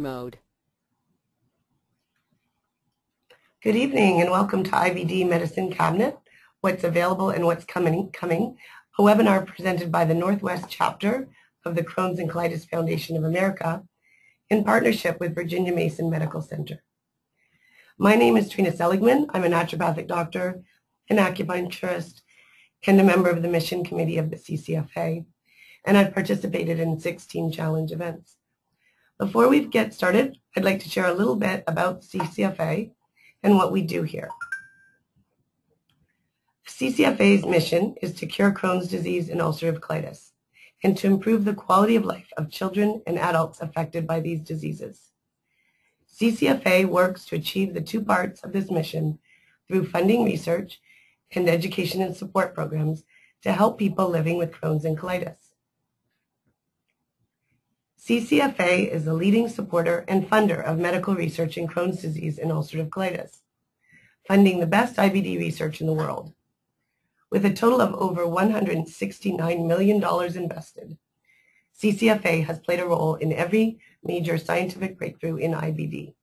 mode. Good evening and welcome to IBD Medicine Cabinet, what's available and what's coming, coming, a webinar presented by the Northwest chapter of the Crohn's and Colitis Foundation of America in partnership with Virginia Mason Medical Center. My name is Trina Seligman. I'm a naturopathic doctor, an acupuncturist, and a member of the mission committee of the CCFA, and I've participated in 16 challenge events. Before we get started, I'd like to share a little bit about CCFA and what we do here. CCFA's mission is to cure Crohn's disease and ulcerative colitis and to improve the quality of life of children and adults affected by these diseases. CCFA works to achieve the two parts of this mission through funding research and education and support programs to help people living with Crohn's and colitis. CCFA is a leading supporter and funder of medical research in Crohn's disease and ulcerative colitis, funding the best IBD research in the world. With a total of over $169 million invested, CCFA has played a role in every major scientific breakthrough in IBD.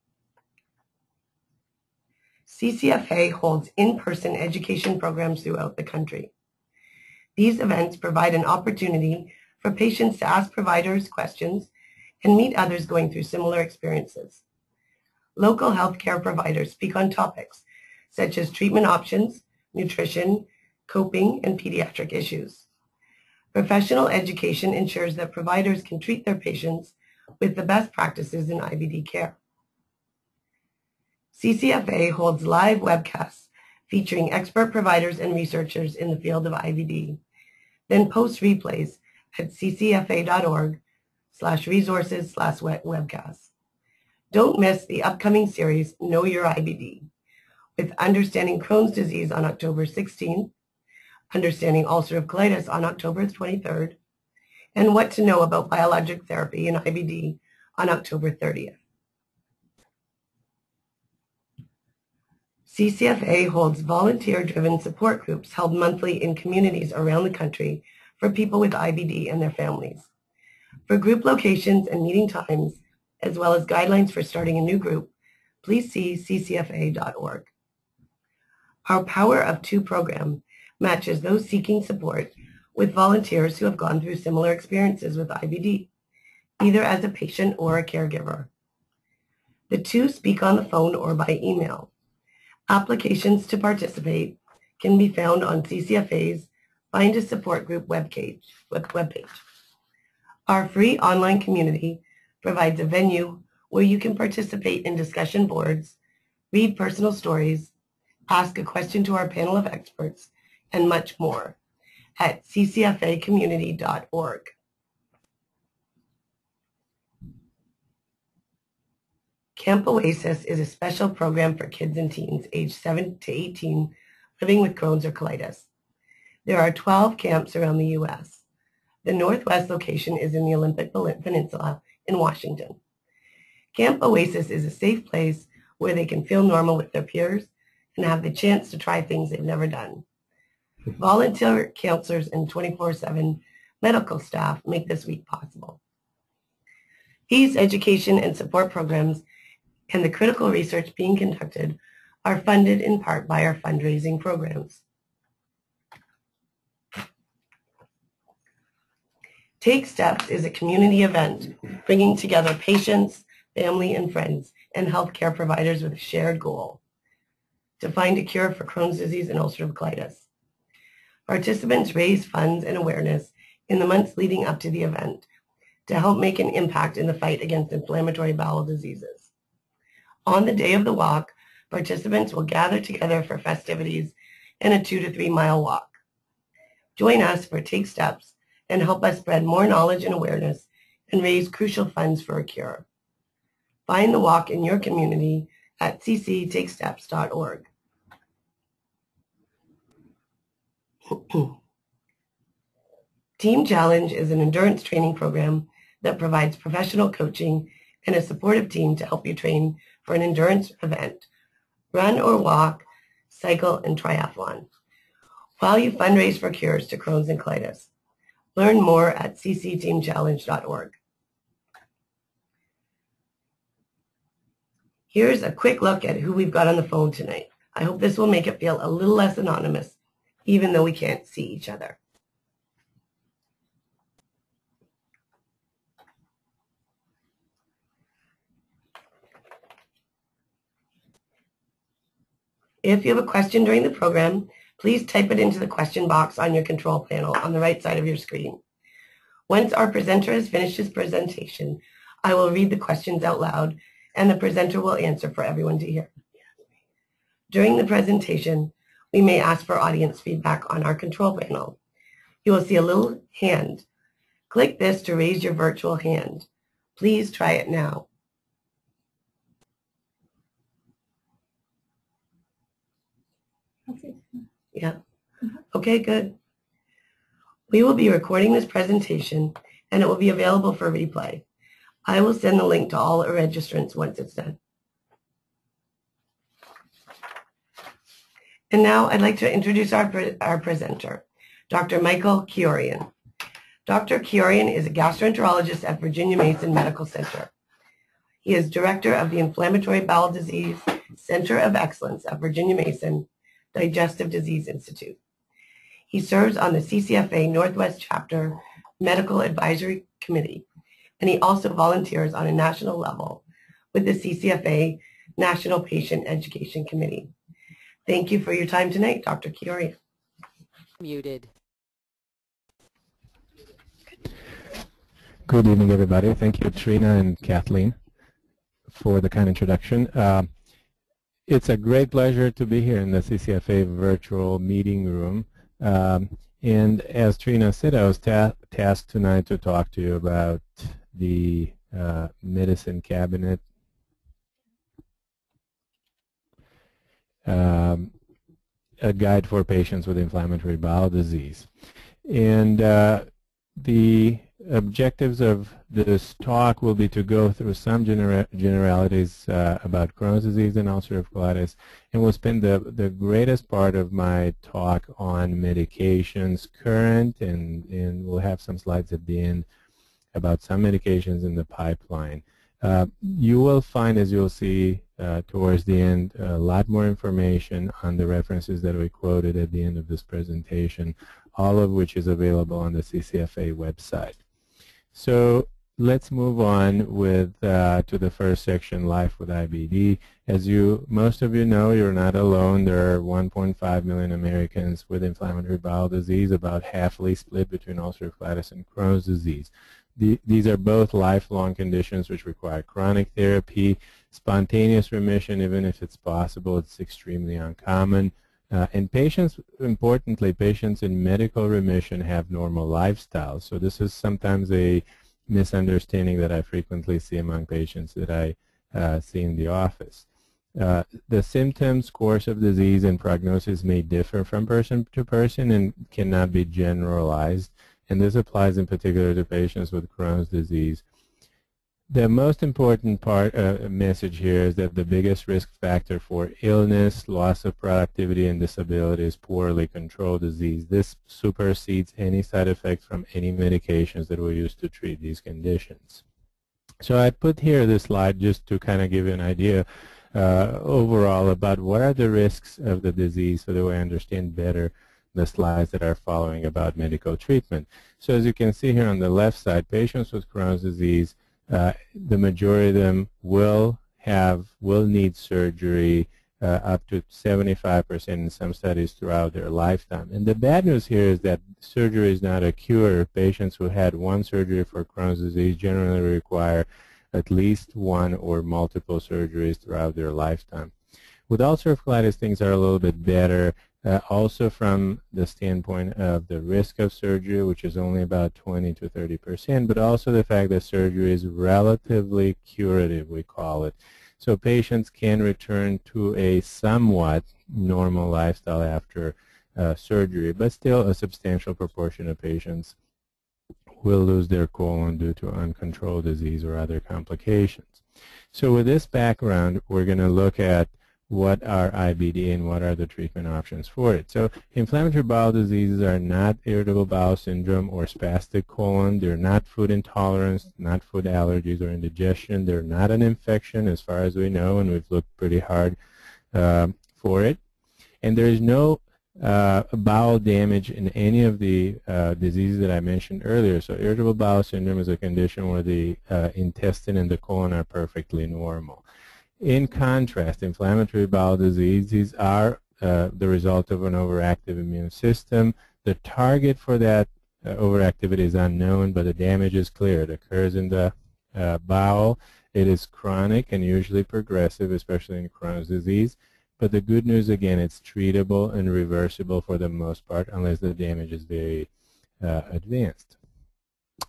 CCFA holds in-person education programs throughout the country. These events provide an opportunity for patients to ask providers questions and meet others going through similar experiences. Local healthcare providers speak on topics such as treatment options, nutrition, coping, and pediatric issues. Professional education ensures that providers can treat their patients with the best practices in IBD care. CCFA holds live webcasts featuring expert providers and researchers in the field of IBD, then posts replays at ccfa.org slash resources slash webcasts. Don't miss the upcoming series, Know Your IBD, with Understanding Crohn's Disease on October 16th, Understanding Ulcerative Colitis on October 23rd, and What to Know About Biologic Therapy in IBD on October 30th. CCFA holds volunteer-driven support groups held monthly in communities around the country for people with IBD and their families. For group locations and meeting times, as well as guidelines for starting a new group, please see ccfa.org. Our Power of Two program matches those seeking support with volunteers who have gone through similar experiences with IBD, either as a patient or a caregiver. The two speak on the phone or by email. Applications to participate can be found on CCFA's Find a Support Group webpage. webpage. Our free online community provides a venue where you can participate in discussion boards, read personal stories, ask a question to our panel of experts, and much more at ccfacommunity.org. Camp Oasis is a special program for kids and teens aged 7 to 18 living with Crohn's or colitis. There are 12 camps around the U.S. The Northwest location is in the Olympic Peninsula in Washington. Camp Oasis is a safe place where they can feel normal with their peers and have the chance to try things they've never done. Volunteer counselors and 24-7 medical staff make this week possible. These education and support programs and the critical research being conducted are funded in part by our fundraising programs. Take Steps is a community event bringing together patients, family, and friends, and healthcare providers with a shared goal to find a cure for Crohn's disease and ulcerative colitis. Participants raise funds and awareness in the months leading up to the event to help make an impact in the fight against inflammatory bowel diseases. On the day of the walk, participants will gather together for festivities and a two to three mile walk. Join us for Take Steps and help us spread more knowledge and awareness and raise crucial funds for a cure. Find the walk in your community at cctakesteps.org. Team Challenge is an endurance training program that provides professional coaching and a supportive team to help you train for an endurance event, run or walk, cycle, and triathlon, while you fundraise for cures to Crohn's and colitis. Learn more at ccteamchallenge.org. Here's a quick look at who we've got on the phone tonight. I hope this will make it feel a little less anonymous, even though we can't see each other. If you have a question during the program, please type it into the question box on your control panel on the right side of your screen. Once our presenter has finished his presentation, I will read the questions out loud and the presenter will answer for everyone to hear. During the presentation, we may ask for audience feedback on our control panel. You will see a little hand. Click this to raise your virtual hand. Please try it now. Yeah. Okay, good. We will be recording this presentation and it will be available for replay. I will send the link to all registrants once it's done. And now I'd like to introduce our, pre our presenter, Dr. Michael Chiorean. Dr. Chiorean is a gastroenterologist at Virginia Mason Medical Center. He is director of the Inflammatory Bowel Disease Center of Excellence at Virginia Mason Digestive Disease Institute. He serves on the CCFA Northwest Chapter Medical Advisory Committee, and he also volunteers on a national level with the CCFA National Patient Education Committee. Thank you for your time tonight, Dr. Kiori. Muted. Good evening, everybody. Thank you, Trina and Kathleen, for the kind introduction. Uh, it's a great pleasure to be here in the CCFA virtual meeting room. Um, and as Trina said, I was ta tasked tonight to talk to you about the uh, medicine cabinet um, a guide for patients with inflammatory bowel disease. And uh, the objectives of this talk will be to go through some genera generalities uh, about Crohn's disease and ulcerative colitis, and we'll spend the, the greatest part of my talk on medications current, and, and we'll have some slides at the end about some medications in the pipeline. Uh, you will find, as you'll see uh, towards the end, a lot more information on the references that we quoted at the end of this presentation, all of which is available on the CCFA website. So let's move on with uh, to the first section, Life with IBD. As you, most of you know, you're not alone. There are 1.5 million Americans with inflammatory bowel disease, about halfly split between ulcerative colitis and Crohn's disease. The, these are both lifelong conditions which require chronic therapy. Spontaneous remission, even if it's possible, it's extremely uncommon. Uh, and patients, importantly, patients in medical remission have normal lifestyles. So this is sometimes a misunderstanding that I frequently see among patients that I uh, see in the office. Uh, the symptoms, course of disease, and prognosis may differ from person to person and cannot be generalized. And this applies in particular to patients with Crohn's disease the most important part uh, message here is that the biggest risk factor for illness, loss of productivity, and disability is poorly controlled disease. This supersedes any side effects from any medications that we use to treat these conditions. So I put here this slide just to kind of give you an idea uh, overall about what are the risks of the disease so that we understand better the slides that are following about medical treatment. So as you can see here on the left side, patients with Crohn's disease uh, the majority of them will have, will need surgery uh, up to 75% in some studies throughout their lifetime. And the bad news here is that surgery is not a cure. Patients who had one surgery for Crohn's disease generally require at least one or multiple surgeries throughout their lifetime. With ulcerative colitis, things are a little bit better. Uh, also from the standpoint of the risk of surgery, which is only about 20 to 30 percent, but also the fact that surgery is relatively curative, we call it. So patients can return to a somewhat normal lifestyle after uh, surgery, but still a substantial proportion of patients will lose their colon due to uncontrolled disease or other complications. So with this background, we're going to look at what are IBD and what are the treatment options for it. So inflammatory bowel diseases are not irritable bowel syndrome or spastic colon. They're not food intolerance, not food allergies or indigestion. They're not an infection as far as we know, and we've looked pretty hard uh, for it. And there is no uh, bowel damage in any of the uh, diseases that I mentioned earlier. So irritable bowel syndrome is a condition where the uh, intestine and the colon are perfectly normal. In contrast, inflammatory bowel diseases are uh, the result of an overactive immune system. The target for that uh, overactivity is unknown, but the damage is clear. It occurs in the uh, bowel. It is chronic and usually progressive, especially in Crohn's disease. But the good news, again, it's treatable and reversible for the most part unless the damage is very uh, advanced.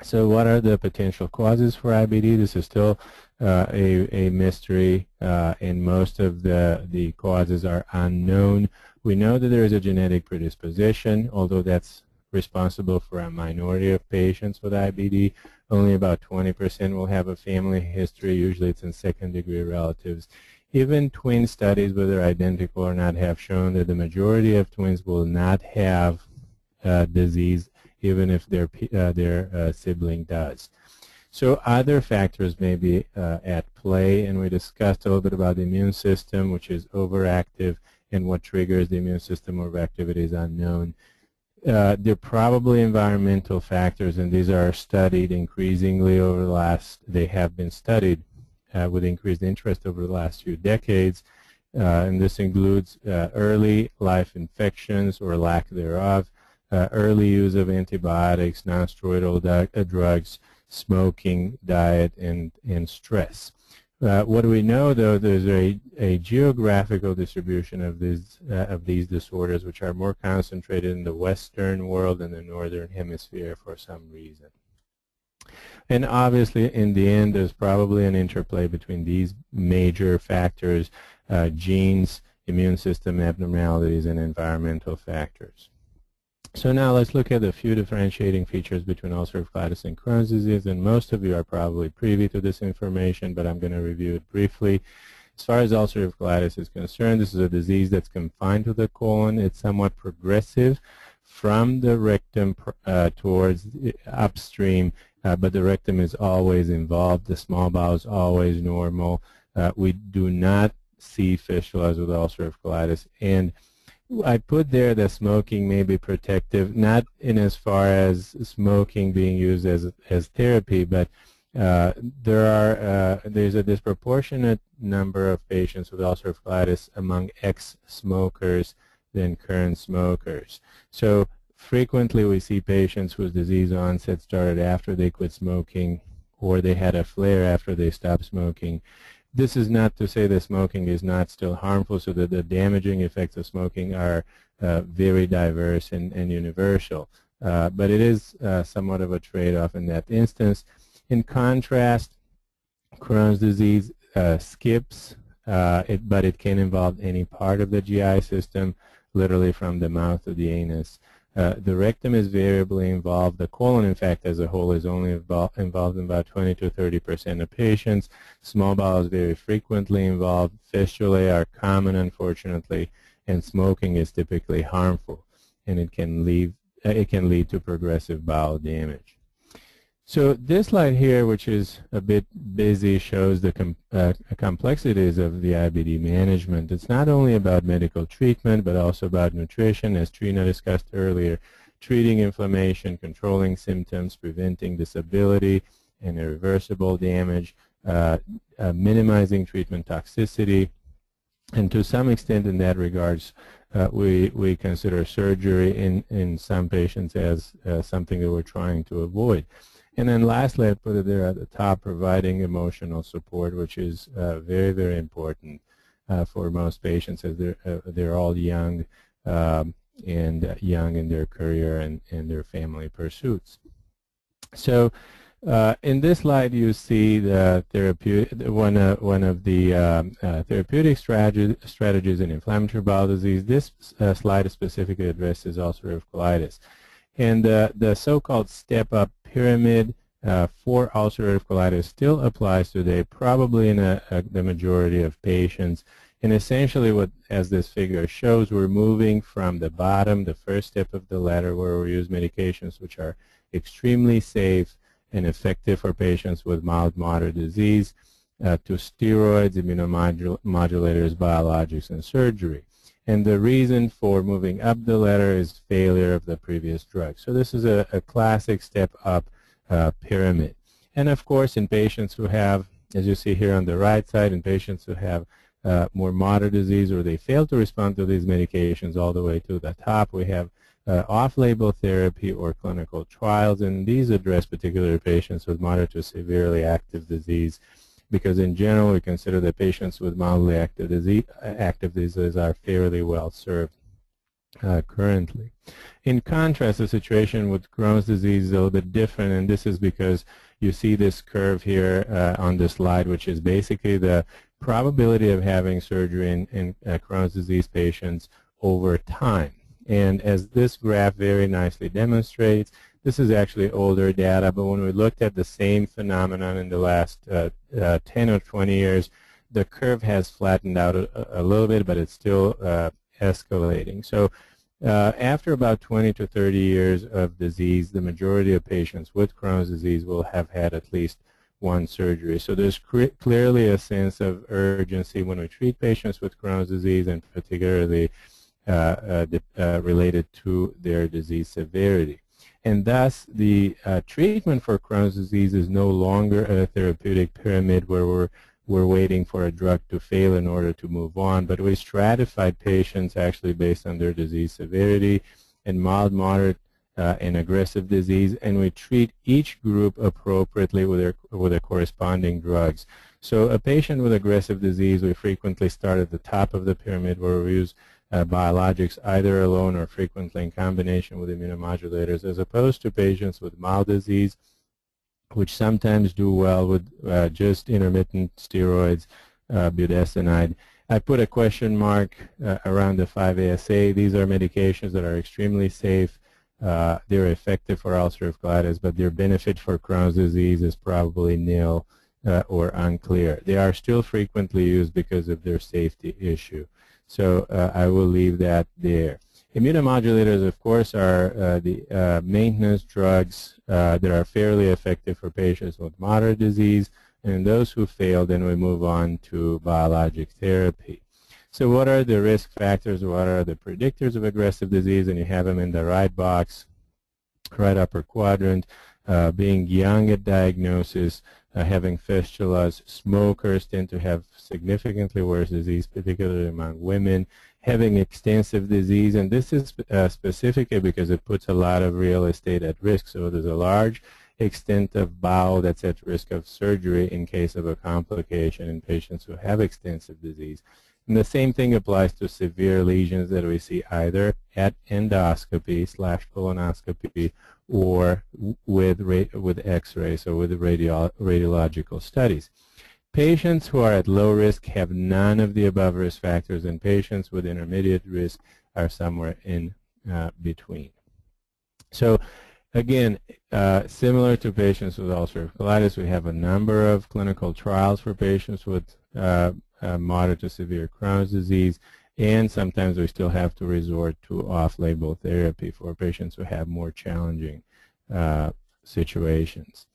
So what are the potential causes for IBD? This is still uh, a, a mystery, uh, and most of the, the causes are unknown. We know that there is a genetic predisposition, although that's responsible for a minority of patients with IBD. Only about 20% will have a family history. Usually it's in second-degree relatives. Even twin studies, whether identical or not, have shown that the majority of twins will not have uh, disease even if their, uh, their uh, sibling does. So other factors may be uh, at play, and we discussed a little bit about the immune system, which is overactive, and what triggers the immune system overactivity is unknown. Uh, they're probably environmental factors, and these are studied increasingly over the last, they have been studied uh, with increased interest over the last few decades. Uh, and this includes uh, early life infections or lack thereof, early use of antibiotics, nonsteroidal drugs, smoking, diet, and, and stress. Uh, what do we know, though? There's a, a geographical distribution of these uh, of these disorders, which are more concentrated in the Western world than the Northern Hemisphere for some reason. And obviously, in the end, there's probably an interplay between these major factors, uh, genes, immune system abnormalities, and environmental factors. So now let's look at a few differentiating features between ulcerative colitis and Crohn's disease, and most of you are probably privy to this information, but I'm going to review it briefly. As far as ulcerative colitis is concerned, this is a disease that's confined to the colon. It's somewhat progressive from the rectum uh, towards upstream uh, but the rectum is always involved. The small bowel is always normal. Uh, we do not see fistulas with ulcerative colitis. And I put there that smoking may be protective, not in as far as smoking being used as, as therapy, but uh, there are uh, there's a disproportionate number of patients with ulcerative colitis among ex-smokers than current smokers. So Frequently we see patients whose disease onset started after they quit smoking or they had a flare after they stopped smoking. This is not to say that smoking is not still harmful, so that the damaging effects of smoking are uh, very diverse and, and universal. Uh, but it is uh, somewhat of a trade-off in that instance. In contrast, Crohn's disease uh, skips, uh, it, but it can involve any part of the GI system, literally from the mouth to the anus. Uh, the rectum is variably involved. The colon, in fact, as a whole is only involved in about 20 to 30 percent of patients. Small bowel is very frequently involved. Fistulae are common, unfortunately, and smoking is typically harmful, and it can lead, uh, it can lead to progressive bowel damage. So this slide here, which is a bit busy, shows the com uh, complexities of the IBD management. It's not only about medical treatment, but also about nutrition, as Trina discussed earlier, treating inflammation, controlling symptoms, preventing disability and irreversible damage, uh, uh, minimizing treatment toxicity, and to some extent in that regards, uh, we, we consider surgery in, in some patients as uh, something that we're trying to avoid. And then lastly, I put it there at the top, providing emotional support, which is uh, very, very important uh, for most patients as they're, uh, they're all young um, and young in their career and, and their family pursuits. So uh, in this slide, you see the therapeutic one uh, one of the um, uh, therapeutic strategies in inflammatory bowel disease. This uh, slide specifically addresses ulcerative colitis, and the so-called step-up pyramid uh, for ulcerative colitis still applies today, probably in a, a, the majority of patients. And essentially what, as this figure shows, we're moving from the bottom, the first step of the ladder where we use medications which are extremely safe and effective for patients with mild, moderate disease, uh, to steroids, immunomodulators, biologics, and surgery. And the reason for moving up the ladder is failure of the previous drug. So this is a, a classic step up uh, pyramid. And of course, in patients who have, as you see here on the right side, in patients who have uh, more moderate disease or they fail to respond to these medications all the way to the top, we have uh, off-label therapy or clinical trials, and these address particular patients with moderate to severely active disease because in general we consider that patients with mildly active disease, active disease are fairly well served uh, currently. In contrast, the situation with Crohn's disease is a little bit different, and this is because you see this curve here uh, on the slide, which is basically the probability of having surgery in, in uh, Crohn's disease patients over time. And as this graph very nicely demonstrates, this is actually older data, but when we looked at the same phenomenon in the last uh, uh, 10 or 20 years, the curve has flattened out a, a little bit, but it's still uh, escalating. So uh, after about 20 to 30 years of disease, the majority of patients with Crohn's disease will have had at least one surgery. So there's clearly a sense of urgency when we treat patients with Crohn's disease, and particularly uh, uh, uh, related to their disease severity. And thus, the uh, treatment for Crohn's disease is no longer a therapeutic pyramid where we're, we're waiting for a drug to fail in order to move on, but we stratified patients actually based on their disease severity and mild, moderate, uh, and aggressive disease, and we treat each group appropriately with their, with their corresponding drugs. So a patient with aggressive disease, we frequently start at the top of the pyramid where we use uh, biologics either alone or frequently in combination with immunomodulators as opposed to patients with mild disease which sometimes do well with uh, just intermittent steroids, uh, budesonide. I put a question mark uh, around the 5-ASA. These are medications that are extremely safe. Uh, they're effective for ulcerative colitis, but their benefit for Crohn's disease is probably nil uh, or unclear. They are still frequently used because of their safety issue. So uh, I will leave that there. Immunomodulators, of course, are uh, the uh, maintenance drugs uh, that are fairly effective for patients with moderate disease. And those who fail, then we move on to biologic therapy. So what are the risk factors? What are the predictors of aggressive disease? And you have them in the right box, right upper quadrant. Uh, being young at diagnosis, uh, having fistulas. Smokers tend to have significantly worse disease, particularly among women. Having extensive disease, and this is uh, specifically because it puts a lot of real estate at risk. So there's a large extent of bowel that's at risk of surgery in case of a complication in patients who have extensive disease. And the same thing applies to severe lesions that we see either at endoscopy slash colonoscopy or with, with x-rays or with radio radiological studies. Patients who are at low risk have none of the above risk factors, and patients with intermediate risk are somewhere in uh, between. So again, uh, similar to patients with ulcerative colitis, we have a number of clinical trials for patients with uh, uh moderate to severe Crohn's disease. And sometimes we still have to resort to off-label therapy for patients who have more challenging uh, situations.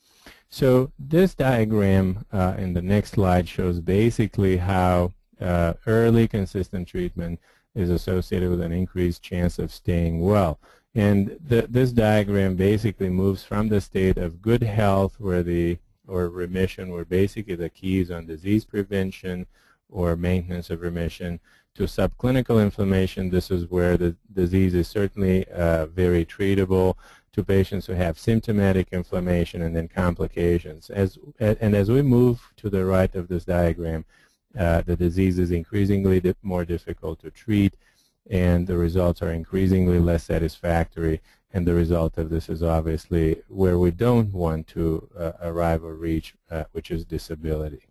So this diagram uh, in the next slide shows basically how uh, early consistent treatment is associated with an increased chance of staying well. And the, this diagram basically moves from the state of good health where the or remission where basically the key is on disease prevention or maintenance of remission to subclinical inflammation, this is where the disease is certainly uh, very treatable to patients who have symptomatic inflammation and then complications. As, and as we move to the right of this diagram, uh, the disease is increasingly di more difficult to treat and the results are increasingly less satisfactory and the result of this is obviously where we don't want to uh, arrive or reach, uh, which is disability.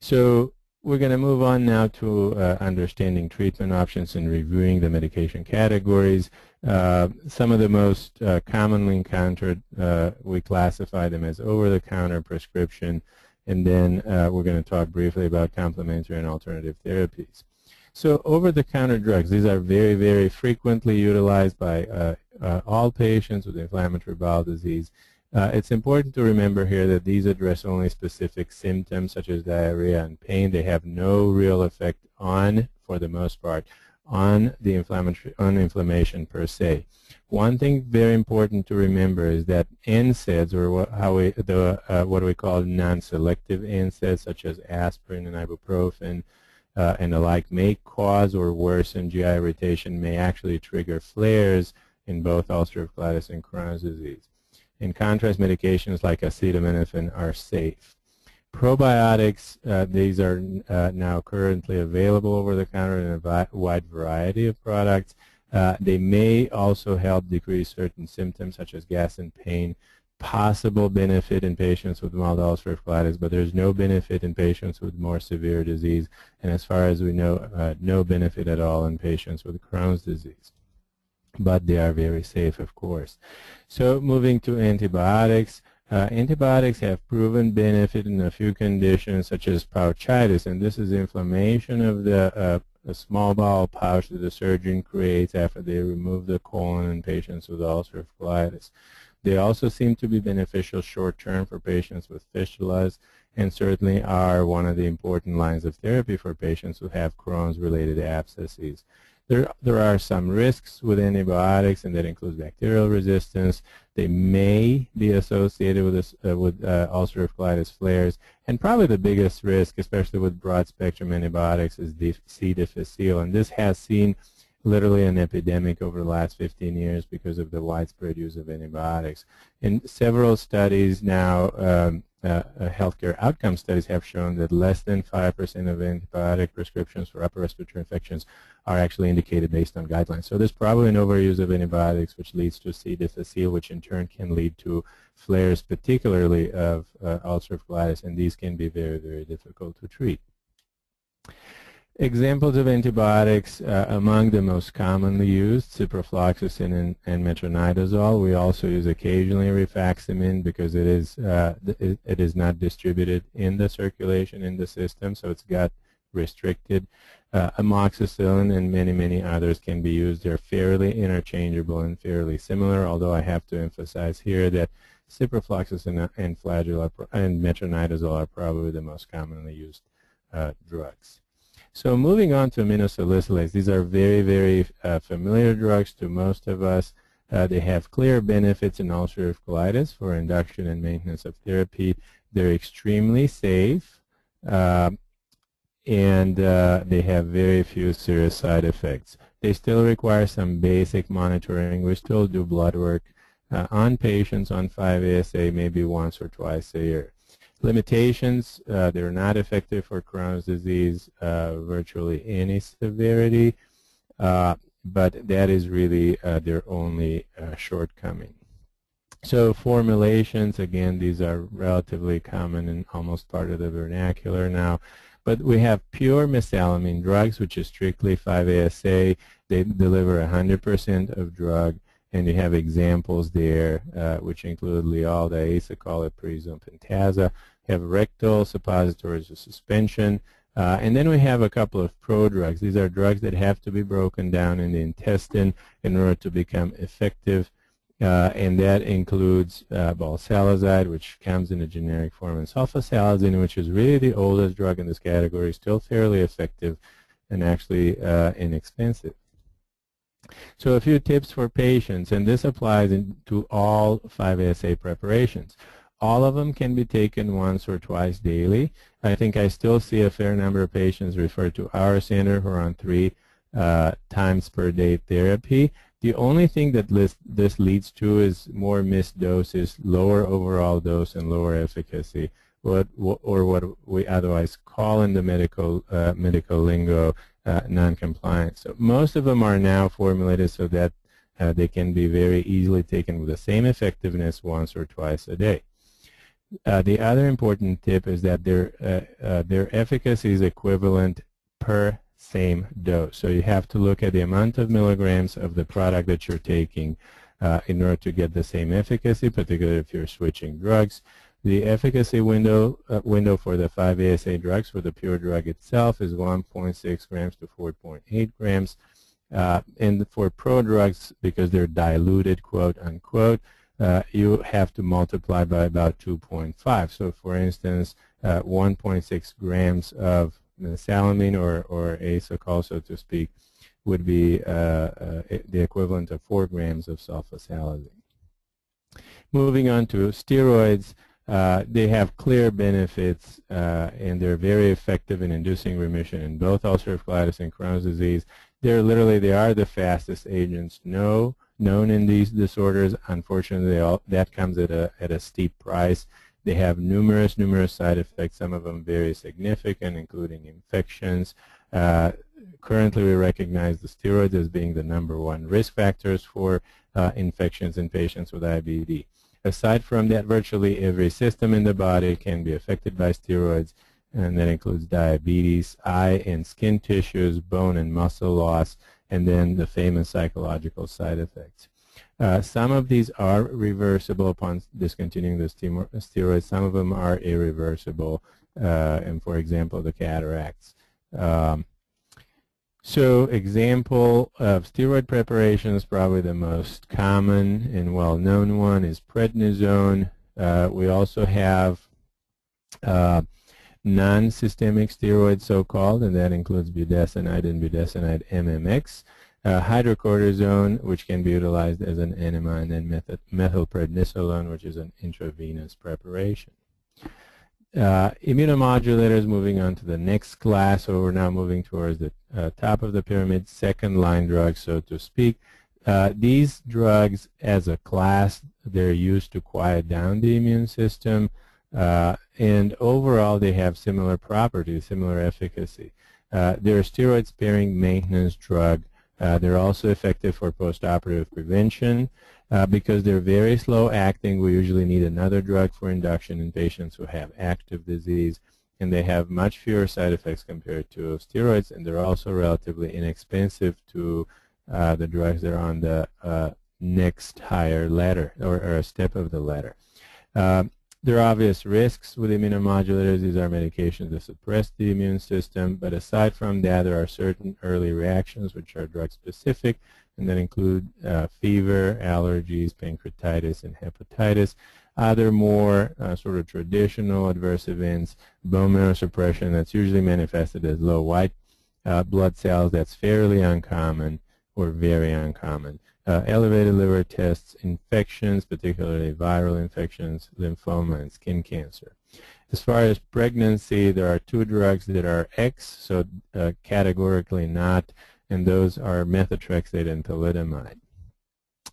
So we're going to move on now to uh, understanding treatment options and reviewing the medication categories. Uh, some of the most uh, commonly encountered, uh, we classify them as over-the-counter prescription and then uh, we're going to talk briefly about complementary and alternative therapies. So over-the-counter drugs, these are very, very frequently utilized by uh, all patients with inflammatory bowel disease. Uh, it's important to remember here that these address only specific symptoms such as diarrhea and pain. They have no real effect on, for the most part, on the inflammatory on inflammation per se. One thing very important to remember is that NSAIDs, or what, how we, the, uh, what we call non-selective NSAIDs, such as aspirin and ibuprofen uh, and the like, may cause or worsen GI irritation, may actually trigger flares in both ulcerative colitis and Crohn's disease. In contrast, medications like acetaminophen are safe. Probiotics, uh, these are uh, now currently available over the counter in a wide variety of products. Uh, they may also help decrease certain symptoms such as gas and pain, possible benefit in patients with mild ulcerative colitis, but there's no benefit in patients with more severe disease, and as far as we know, uh, no benefit at all in patients with Crohn's disease. But they are very safe, of course. So moving to antibiotics, uh, antibiotics have proven benefit in a few conditions such as pouchitis, and this is inflammation of the uh, small bowel pouch that the surgeon creates after they remove the colon in patients with ulcerative colitis. They also seem to be beneficial short-term for patients with fistulas and certainly are one of the important lines of therapy for patients who have Crohn's-related abscesses. There, there are some risks with antibiotics, and that includes bacterial resistance. They may be associated with, this, uh, with uh, ulcerative colitis flares. And probably the biggest risk, especially with broad-spectrum antibiotics, is C. difficile. And this has seen literally an epidemic over the last 15 years because of the widespread use of antibiotics. In several studies now, um, uh, uh, healthcare outcome studies have shown that less than 5% of antibiotic prescriptions for upper respiratory infections are actually indicated based on guidelines. So there's probably an overuse of antibiotics which leads to C. difficile, which in turn can lead to flares, particularly of uh, ulcerative colitis, and these can be very, very difficult to treat. Examples of antibiotics uh, among the most commonly used, ciprofloxacin and, and, metronidazole. We also use occasionally rifaximin because it is uh, it, is not distributed in the circulation in the system, so it's got restricted. Uh, amoxicillin and many, many others can be used. They're fairly interchangeable and fairly similar, although I have to emphasize here that ciprofloxacin and and metronidazole are probably the most commonly used uh, drugs. So moving on to aminosalicylates, these are very, very uh, familiar drugs to most of us. Uh, they have clear benefits in ulcerative colitis for induction and maintenance of therapy. They're extremely safe, uh, and they have very few serious side effects. They still require some basic monitoring. We still do blood work uh, on patients on 5-ASA maybe once or twice a year. Limitations, uh, they're not effective for Crohn's disease, uh, virtually any severity, uh, but that is really uh, their only uh, shortcoming. So formulations, again, these are relatively common and almost part of the vernacular now. But we have pure mesalamine drugs, which is strictly 5-ASA. They deliver 100% of drug and you have examples there, uh, which include Lialda, Asacol, Aprisum, Pentasa. You have rectal suppositories of suspension. Uh, and then we have a couple of prodrugs. These are drugs that have to be broken down in the intestine in order to become effective. Uh, and that includes uh, balsalazide, which comes in a generic form, and sulfasalazine, which is really the oldest drug in this category, still fairly effective and actually uh, inexpensive. So a few tips for patients, and this applies in, to all 5-ASA preparations. All of them can be taken once or twice daily. I think I still see a fair number of patients referred to our center who are on three uh, times per day therapy. The only thing that this, this leads to is more missed doses, lower overall dose, and lower efficacy, what, or what we otherwise call in the medical, uh, medical lingo uh, non-compliance. So most of them are now formulated so that uh, they can be very easily taken with the same effectiveness once or twice a day. Uh, the other important tip is that their, uh, uh, their efficacy is equivalent per same dose. So you have to look at the amount of milligrams of the product that you're taking uh, in order to get the same efficacy, particularly if you're switching drugs. The efficacy window uh, window for the 5-ASA drugs for the pure drug itself is 1.6 grams to 4.8 grams. Uh, and for prodrugs, because they're diluted, quote unquote, uh, you have to multiply by about 2.5. So for instance, uh, 1.6 grams of salamine or, or Asacol, so to speak, would be uh, uh, the equivalent of 4 grams of sulfasalazine. Moving on to steroids, uh, they have clear benefits uh, and they're very effective in inducing remission in both ulcerative colitis and Crohn's disease. They're literally, they are the fastest agents know, known in these disorders. Unfortunately, all, that comes at a, at a steep price. They have numerous, numerous side effects, some of them very significant, including infections. Uh, currently, we recognize the steroids as being the number one risk factors for uh, infections in patients with IBD. Aside from that, virtually every system in the body can be affected by steroids, and that includes diabetes, eye and skin tissues, bone and muscle loss, and then the famous psychological side effects. Uh, some of these are reversible upon discontinuing the steroids. Some of them are irreversible, uh, and for example, the cataracts. Um, so example of steroid preparations, probably the most common and well-known one is prednisone. Uh, we also have uh, non-systemic steroids, so-called, and that includes budesonide and budesonide MMX. Uh, hydrocortisone, which can be utilized as an enema, and then methylprednisolone, which is an intravenous preparation. Uh, immunomodulators moving on to the next class, so we're now moving towards the uh, top of the pyramid, second line drugs, so to speak. Uh, these drugs as a class, they're used to quiet down the immune system, uh, and overall they have similar properties, similar efficacy. Uh, they're a steroid-sparing maintenance drug. Uh, they're also effective for postoperative prevention. Uh, because they're very slow acting, we usually need another drug for induction in patients who have active disease. And they have much fewer side effects compared to steroids, and they're also relatively inexpensive to uh, the drugs that are on the next higher ladder or, or, a step of the ladder. Um, there are obvious risks with immunomodulators. These are medications that suppress the immune system, but aside from that, there are certain early reactions which are drug specific and that include uh, fever, allergies, pancreatitis, and hepatitis. Other more uh, sort of traditional adverse events, bone marrow suppression that's usually manifested as low white uh, blood cells, that's fairly uncommon or very uncommon. Uh, elevated liver tests, infections, particularly viral infections, lymphoma, and skin cancer. As far as pregnancy, there are two drugs that are X, so uh, categorically not and those are methotrexate and thalidomide.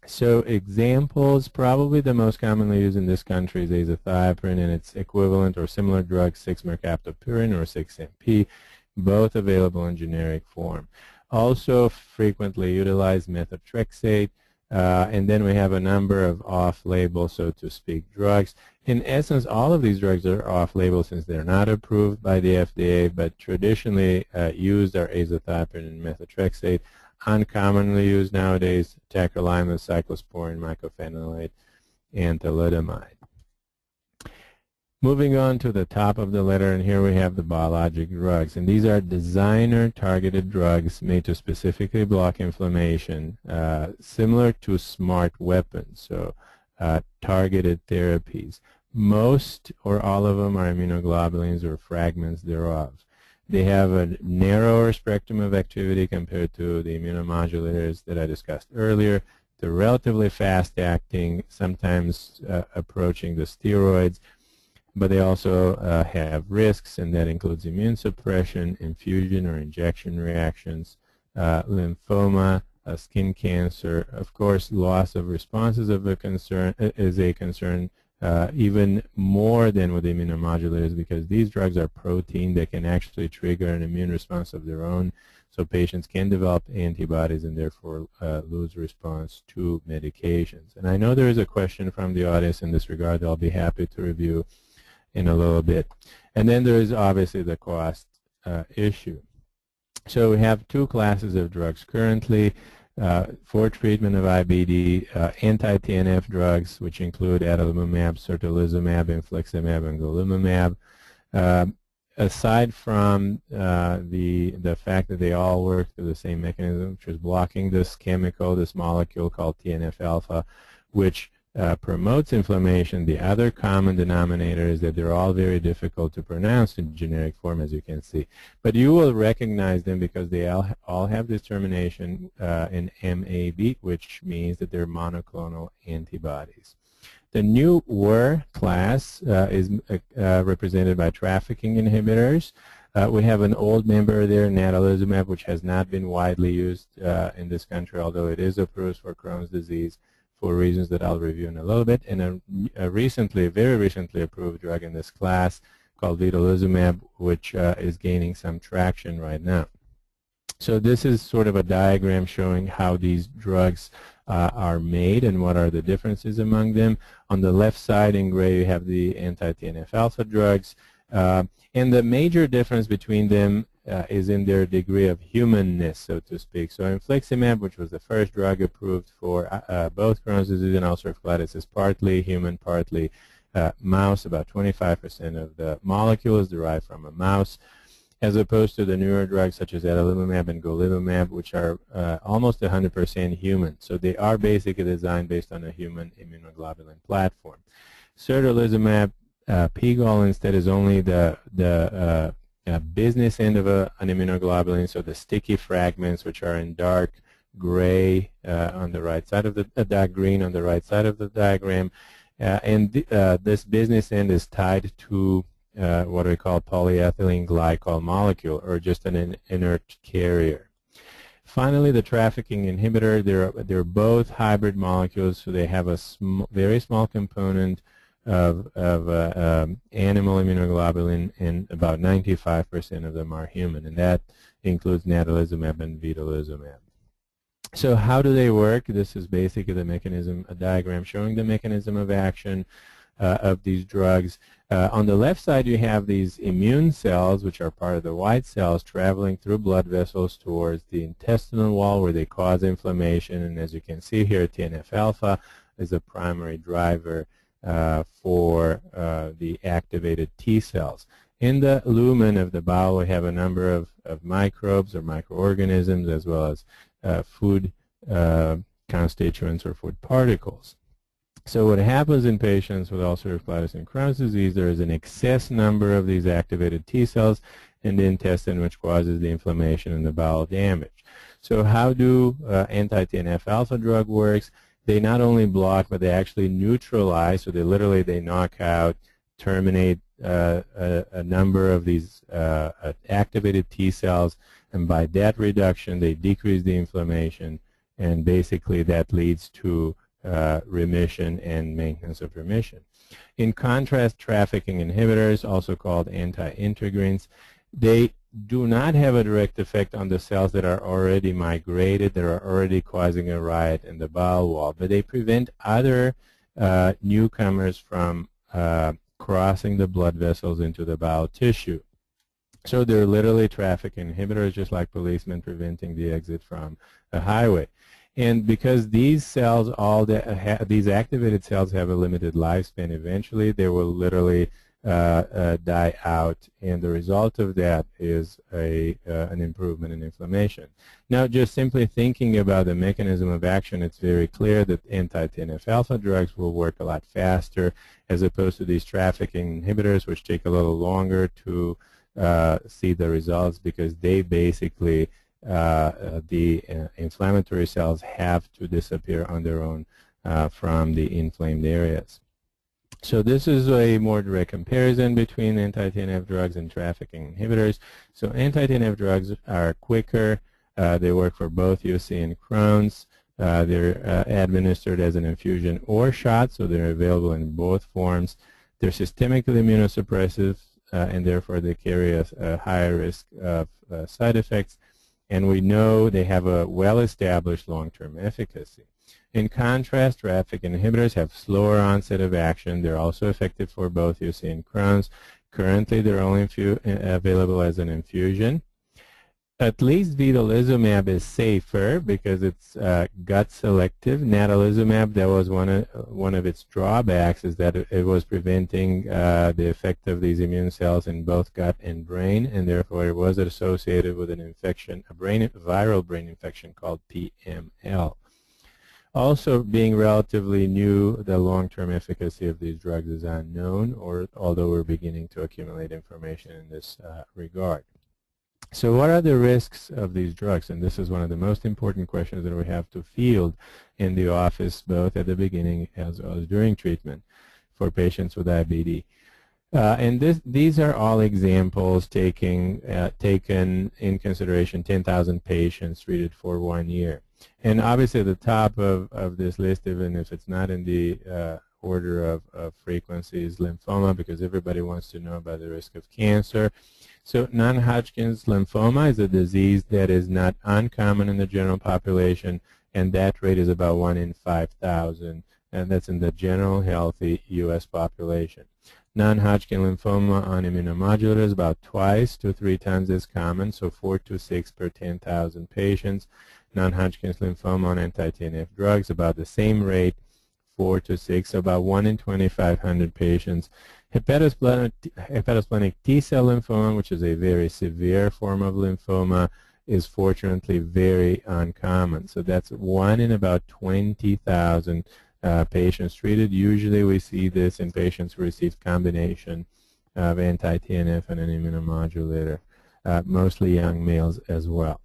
So examples, probably the most commonly used in this country is azathioprine and its equivalent or similar drug 6-mercaptopurine or 6-MP, both available in generic form. Also frequently utilized methotrexate, uh, and then we have a number of off-label, so to speak, drugs. In essence, all of these drugs are off-label since they're not approved by the FDA, but traditionally uh, used are azathioprine and methotrexate. Uncommonly used nowadays, tacrolimus, cyclosporin, mycophenolate, and thalidomide. Moving on to the top of the letter, and here we have the biologic drugs. And these are designer-targeted drugs made to specifically block inflammation, uh, similar to smart weapons, so uh, targeted therapies. Most or all of them are immunoglobulins or fragments thereof. They have a narrower spectrum of activity compared to the immunomodulators that I discussed earlier. They're relatively fast-acting, sometimes uh, approaching the steroids, but they also uh, have risks, and that includes immune suppression, infusion or injection reactions, uh, lymphoma, uh, skin cancer. Of course, loss of responses of a concern uh, is a concern uh, even more than with immunomodulators because these drugs are protein that can actually trigger an immune response of their own. So patients can develop antibodies and therefore uh, lose response to medications. And I know there is a question from the audience in this regard that I'll be happy to review in a little bit. And then there is obviously the cost uh, issue. So we have two classes of drugs currently. uh, for treatment of IBD, uh, anti-TNF drugs, which include adalimumab, certolizumab, infliximab, and golimumab. Uh, aside from uh, the the fact that they all work through the same mechanism, which is blocking this chemical, this molecule called TNF-alpha, which uh, promotes inflammation. The other common denominator is that they're all very difficult to pronounce in generic form, as you can see. But you will recognize them because they all, all have this termination uh, in MAB, which means that they're monoclonal antibodies. The new WER class uh, is uh, uh, represented by trafficking inhibitors. Uh, we have an old member there, natalizumab, which has not been widely used in this country, although it is approved for Crohn's disease for reasons that I'll review in a little bit, and a, a recently, very recently approved drug in this class called vedolizumab, which uh, is gaining some traction right now. So this is sort of a diagram showing how these drugs uh, are made and what are the differences among them. On the left side in gray you have the anti-TNF-alpha drugs. Uh, and the major difference between them uh, is in their degree of humanness, so to speak. So infliximab, which was the first drug approved for uh, uh both Crohn's disease and ulcerative colitis, is partly human, partly uh, mouse. About 25% of the molecule is derived from a mouse, as opposed to the newer drugs such as adalimumab and golimumab, which are uh, almost 100% human. So they are basically designed based on a human immunoglobulin platform. Certolizumab, uh, instead is only the the uh, business end of a, an immunoglobulin, so the sticky fragments which are in dark gray uh, on the right side of the uh, dark green on the right side of the diagram, uh, and th uh, this business end is tied to uh, what we call polyethylene glycol molecule, or just an in inert carrier. Finally, the trafficking inhibitor, they're, they're both hybrid molecules, so they have a sm very small component of, of uh, um, animal immunoglobulin, and about 95% of them are human, and that includes natalizumab and vedolizumab. So how do they work? This is basically the mechanism, a diagram showing the mechanism of action uh, of these drugs. Uh, on the left side, you have these immune cells, which are part of the white cells, traveling through blood vessels towards the intestinal wall where they cause inflammation. And as you can see here, TNF-alpha is a primary driver for uh, the activated T cells. In the lumen of the bowel, we have a number of, of microbes or microorganisms as well as uh, food uh, constituents or food particles. So what happens in patients with ulcerative colitis and Crohn's disease, there is an excess number of these activated T cells in the intestine which causes the inflammation and the bowel damage. So how do uh, anti-TNF-alpha drug works? They not only block, but they actually neutralize. So they literally they knock out, terminate uh, a, a, number of these uh, uh, activated T cells, and by that reduction, they decrease the inflammation, and basically that leads to uh, remission and maintenance of remission. In contrast, trafficking inhibitors, also called anti-integrins, they do not have a direct effect on the cells that are already migrated, that are already causing a riot in the bowel wall, but they prevent other uh, newcomers from uh, crossing the blood vessels into the bowel tissue. So they're literally traffic inhibitors, just like policemen preventing the exit from a highway. And because these cells, all the, these activated cells have a limited lifespan, eventually they will literally die out, and the result of that is a, uh, an improvement in inflammation. Now, just simply thinking about the mechanism of action, it's very clear that anti-TNF-alpha drugs will work a lot faster as opposed to these trafficking inhibitors, which take a little longer to uh, see the results because they basically, uh, uh, the inflammatory cells have to disappear on their own from the inflamed areas. So this is a more direct comparison between anti-TNF drugs and trafficking inhibitors. So anti-TNF drugs are quicker. Uh, they work for both UC and Crohn's. Uh, they're uh, administered as an infusion or shot, so they're available in both forms. They're systemically immunosuppressive, uh, and therefore they carry a, a higher risk of uh, side effects. And we know they have a well-established long-term efficacy. In contrast, traffic inhibitors have slower onset of action. They're also effective for both UC and Crohn's. Currently, they're only available as an infusion. at least vedolizumab is safer because it's uh, gut selective. Natalizumab, that was one of one of its drawbacks, is that it, it was preventing uh, the effect of these immune cells in both gut and brain, and therefore it was associated with an infection, a brain viral brain infection called PML. Also, being relatively new, the long-term efficacy of these drugs is unknown, or although we're beginning to accumulate information in this uh, regard. So what are the risks of these drugs? And this is one of the most important questions that we have to field in the office, both at the beginning as well as during treatment for patients with IBD. Uh, and this, these are all examples taking, uh, taken in consideration 10,000 patients treated for one year. And obviously the top of, of this list, even if it's not in the uh, order of, of frequency, is lymphoma because everybody wants to know about the risk of cancer. So non-Hodgkin's lymphoma is a disease that is not uncommon in the general population, and that rate is about 1 in 5,000, and that's in the general healthy U.S. population. Non-Hodgkin lymphoma on immunomodulators about twice to three times as common, so 4 to 6 per 10,000 patients. Non-Hodgkin's lymphoma on anti-TNF drugs about the same rate, 4 to 6, so about 1 in 2,500 patients hepatosplenic T-cell lymphoma, which is a very severe form of lymphoma, is fortunately very uncommon. So that's one in about 20,000 uh, patients treated. Usually we see this in patients who receive combination of anti-TNF and an immunomodulator, uh, mostly young males as well.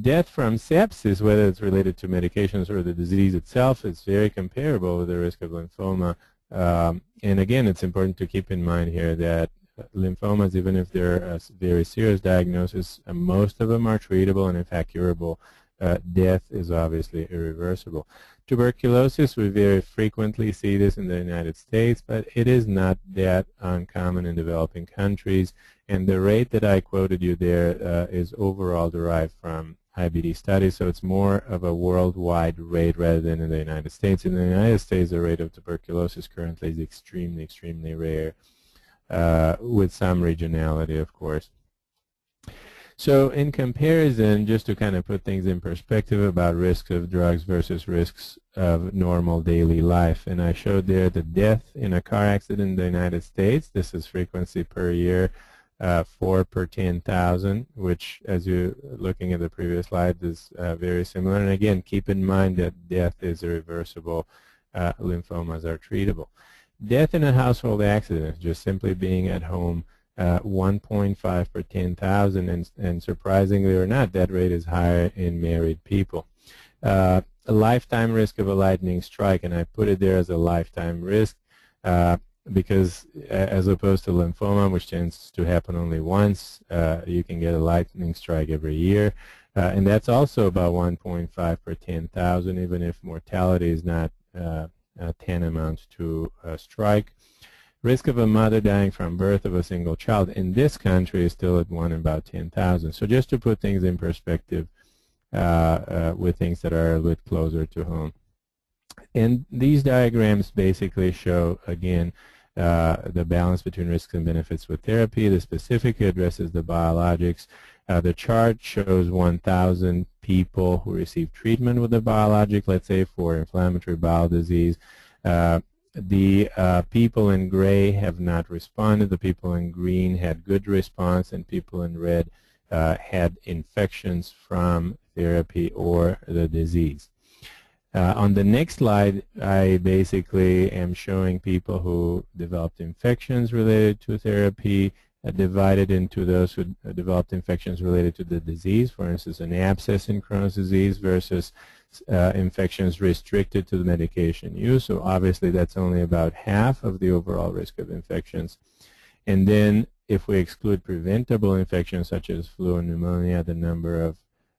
Death from sepsis, whether it's related to medications or the disease itself, is very comparable with the risk of lymphoma um, and again, it's important to keep in mind here that lymphomas, even if they're a very serious diagnosis, uh, most of them are treatable and in fact curable. Uh, death is obviously irreversible. Tuberculosis, we very frequently see this in the United States, but it is not that uncommon in developing countries. And the rate that I quoted you there uh, is overall derived from IBD studies, so it's more of a worldwide rate rather than in the United States. In the United States, the rate of tuberculosis currently is extremely, extremely rare, uh, with some regionality, of course. So in comparison, just to kind of put things in perspective about risks of drugs versus risks of normal daily life, and I showed there the death in a car accident in the United States. This is frequency per year uh, 4 per 10,000, which, as you're looking at the previous slide, is uh, very similar. And again, keep in mind that death is irreversible. Uh, lymphomas are treatable. Death in a household accident, just simply being at home, uh, 1.5 per 10,000, and, and surprisingly or not, that rate is higher in married people. Uh, a lifetime risk of a lightning strike, and I put it there as a lifetime risk. Uh, because as opposed to lymphoma, which tends to happen only once, uh, you can get a lightning strike every year. Uh, and that's also about 1.5 per 10,000, even if mortality is not uh, tantamount to a strike. Risk of a mother dying from birth of a single child in this country is still at 1 in about 10,000. So just to put things in perspective uh, uh, with things that are a little bit closer to home. And these diagrams basically show, again, uh, the balance between risks and benefits with therapy. The specifically addresses the biologics. Uh, the chart shows 1,000 people who received treatment with a biologic, let's say for inflammatory bowel disease. Uh, the uh, people in gray have not responded. The people in green had good response, and people in red uh, had infections from therapy or the disease. Uh, on the next slide, I basically am showing people who developed infections related to therapy, uh, divided into those who uh, developed infections related to the disease, for instance, an abscess in Crohn's disease versus uh, infections restricted to the medication use. So obviously that's only about half of the overall risk of infections. And then if we exclude preventable infections such as flu and pneumonia, the number of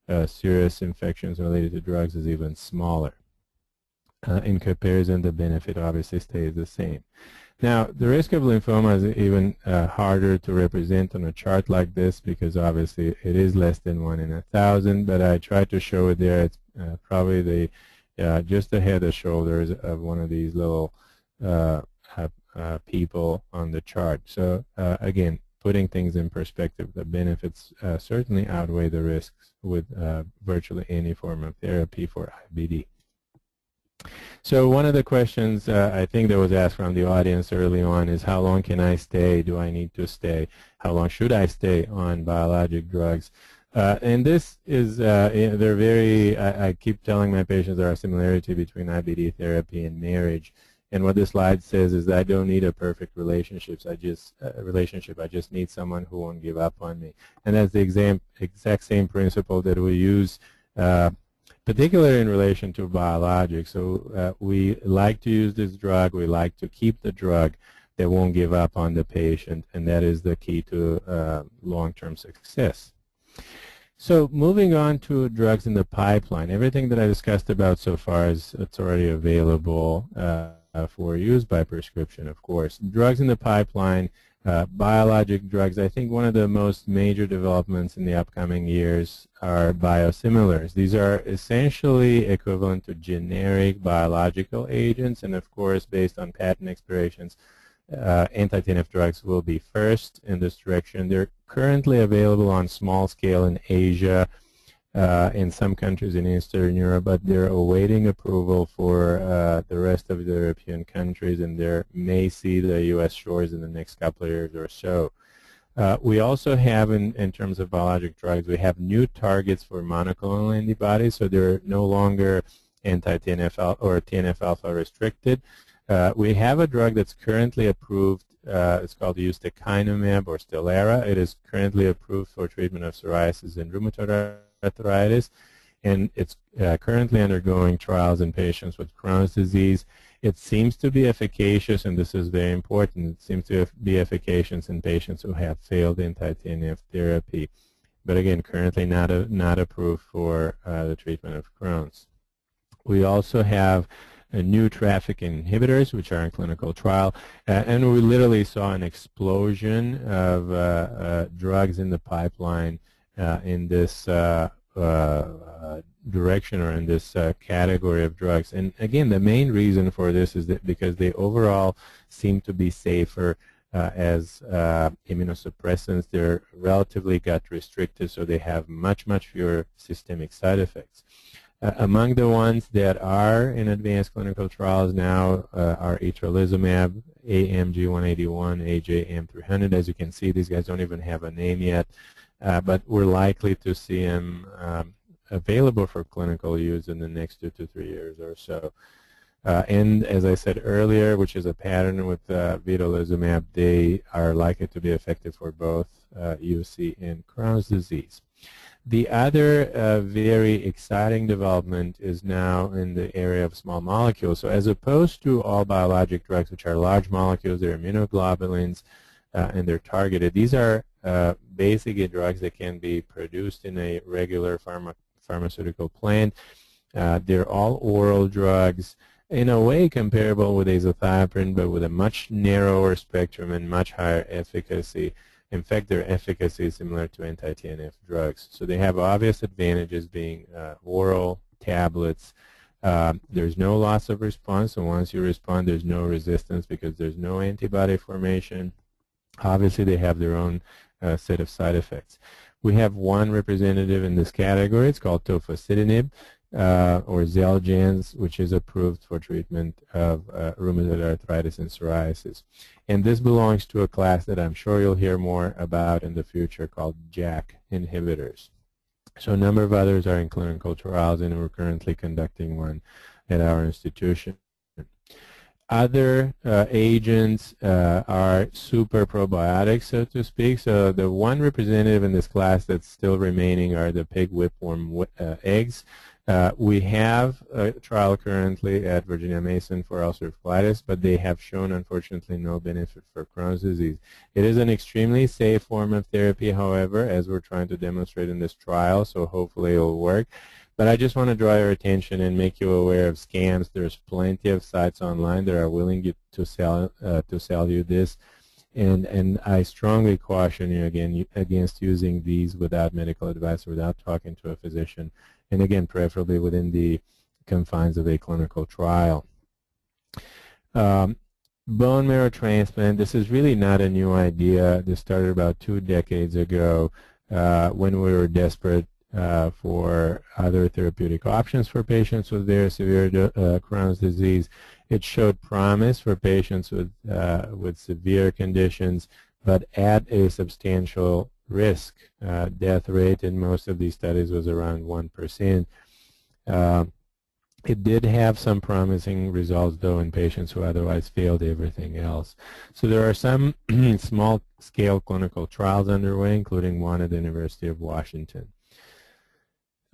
uh, serious infections related to drugs is even smaller uh, in comparison, the benefit obviously stays the same. Now, the risk of lymphoma is even uh, harder to represent on a chart like this because obviously it is less than 1 in a thousand, but I tried to show it there. It's uh, probably the uh, just the head shoulders of one of these little uh, uh, people on the chart. So again, putting things in perspective, the benefits uh, certainly outweigh the risks with uh, virtually any form of therapy for IBD. So one of the questions uh, I think that was asked from the audience early on is how long can I stay? Do I need to stay? How long should I stay on biologic drugs? Uh, and this is, uh, they're very, I, I, keep telling my patients there are similarity between IBD therapy and marriage. And what this slide says is that I don't need a perfect relationship. I just uh, relationship. I just need someone who won't give up on me. And that's the exam, exact same principle that we use, uh, particularly in relation to biologics. So uh, we like to use this drug. We like to keep the drug that won't give up on the patient, and that is the key to uh, long-term success. So moving on to drugs in the pipeline, everything that I discussed about so far is it's already available uh, for use by prescription, of course. Drugs in the pipeline, uh, biologic drugs, I think one of the most major developments in the upcoming years are biosimilars. These are essentially equivalent to generic biological agents, and of course, based on patent expirations, uh, anti-TNF drugs will be first in this direction. They're currently available on small scale in Asia, uh, in some countries in Eastern Europe, but they're awaiting approval for uh, the rest of the European countries, and they may see the U.S. shores in the next couple of years or so. Uh, we also have, in, in terms of biologic drugs, we have new targets for monoclonal antibodies, so they're no longer anti-TNF or TNF-alpha restricted. Uh, we have a drug that's currently approved. Uh, it's called ustekinumab or Stelara. It is currently approved for treatment of psoriasis and rheumatoid arthritis, and it's uh, currently undergoing trials in patients with Crohn's disease. It seems to be efficacious, and this is very important. It seems to be efficacious in patients who have failed anti-TNF therapy, but again, currently not a, not approved for uh, the treatment of Crohn's. We also have uh, new traffic inhibitors, which are in clinical trial. Uh, and we literally saw an explosion of uh, uh drugs in the pipeline in this uh, direction or in this category of drugs. And again, the main reason for this is that because they overall seem to be safer as immunosuppressants. They're relatively gut restricted, so they have much, much fewer systemic side effects. Uh, among the ones that are in advanced clinical trials now uh, are etrolizumab, AMG 181, AJM 300. As you can see, these guys don't even have a name yet, uh, but we're likely to see them um, available for clinical use in the next two to three years or so. Uh, and as I said earlier, which is a pattern with uh, vedolizumab, they are likely to be effective for both UC uh, and Crohn's disease. The other uh, very exciting development is now in the area of small molecules. So as opposed to all biologic drugs, which are large molecules, they're immunoglobulins, uh, and they're targeted, these are uh, basically drugs that can be produced in a regular pharma pharmaceutical plant. Uh, they're all oral drugs, in a way comparable with azathioprine, but with a much narrower spectrum and much higher efficacy. In fact, their efficacy is similar to anti-TNF drugs. So they have obvious advantages being uh, oral tablets. Um, there's no loss of response, so once you respond, there's no resistance because there's no antibody formation. Obviously, they have their own uh, set of side effects. We have one representative in this category. It's called tofacitinib uh, or Xeljanz, which is approved for treatment of uh, rheumatoid arthritis and psoriasis. And this belongs to a class that I'm sure you'll hear more about in the future called JAK inhibitors. So a number of others are in clinical trials, and we're currently conducting one at our institution. Other uh, agents uh, are super probiotics, so to speak. So the one representative in this class that's still remaining are the pig whipworm uh, eggs. Uh, we have a trial currently at Virginia Mason for ulcerative colitis, but they have shown, unfortunately, no benefit for Crohn's disease. It is an extremely safe form of therapy, however, as we're trying to demonstrate in this trial, so hopefully it will work. But I just want to draw your attention and make you aware of scams. There's plenty of sites online that are willing to sell uh, to sell you this, and and I strongly caution you again against using these without medical advice, without talking to a physician and again, preferably within the confines of a clinical trial. Um, bone marrow transplant, this is really not a new idea. This started about two decades ago uh, when we were desperate uh, for other therapeutic options for patients with very severe uh, Crohn's disease. It showed promise for patients with, uh, with severe conditions, but at a substantial risk. Uh, death rate in most of these studies was around 1%. Uh, it did have some promising results, though, in patients who otherwise failed everything else. So there are some small-scale clinical trials underway, including one at the University of Washington.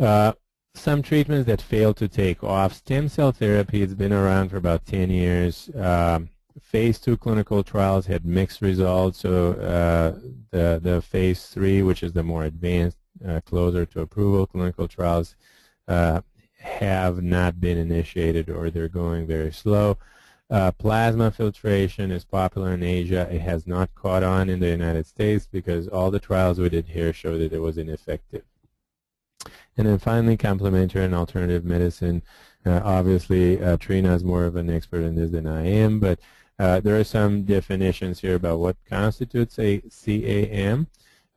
Uh, some treatments that failed to take off. Stem cell therapy has been around for about 10 years. Um, phase two clinical trials had mixed results. So uh, the, the phase three, which is the more advanced, uh, closer to approval clinical trials, uh, have not been initiated or they're going very slow. Uh, plasma filtration is popular in Asia. It has not caught on in the United States because all the trials we did here show that it was ineffective. And then finally, complementary and alternative medicine. Uh, obviously, uh, Trina is more of an expert in this than I am, but uh, there are some definitions here about what constitutes a CAM.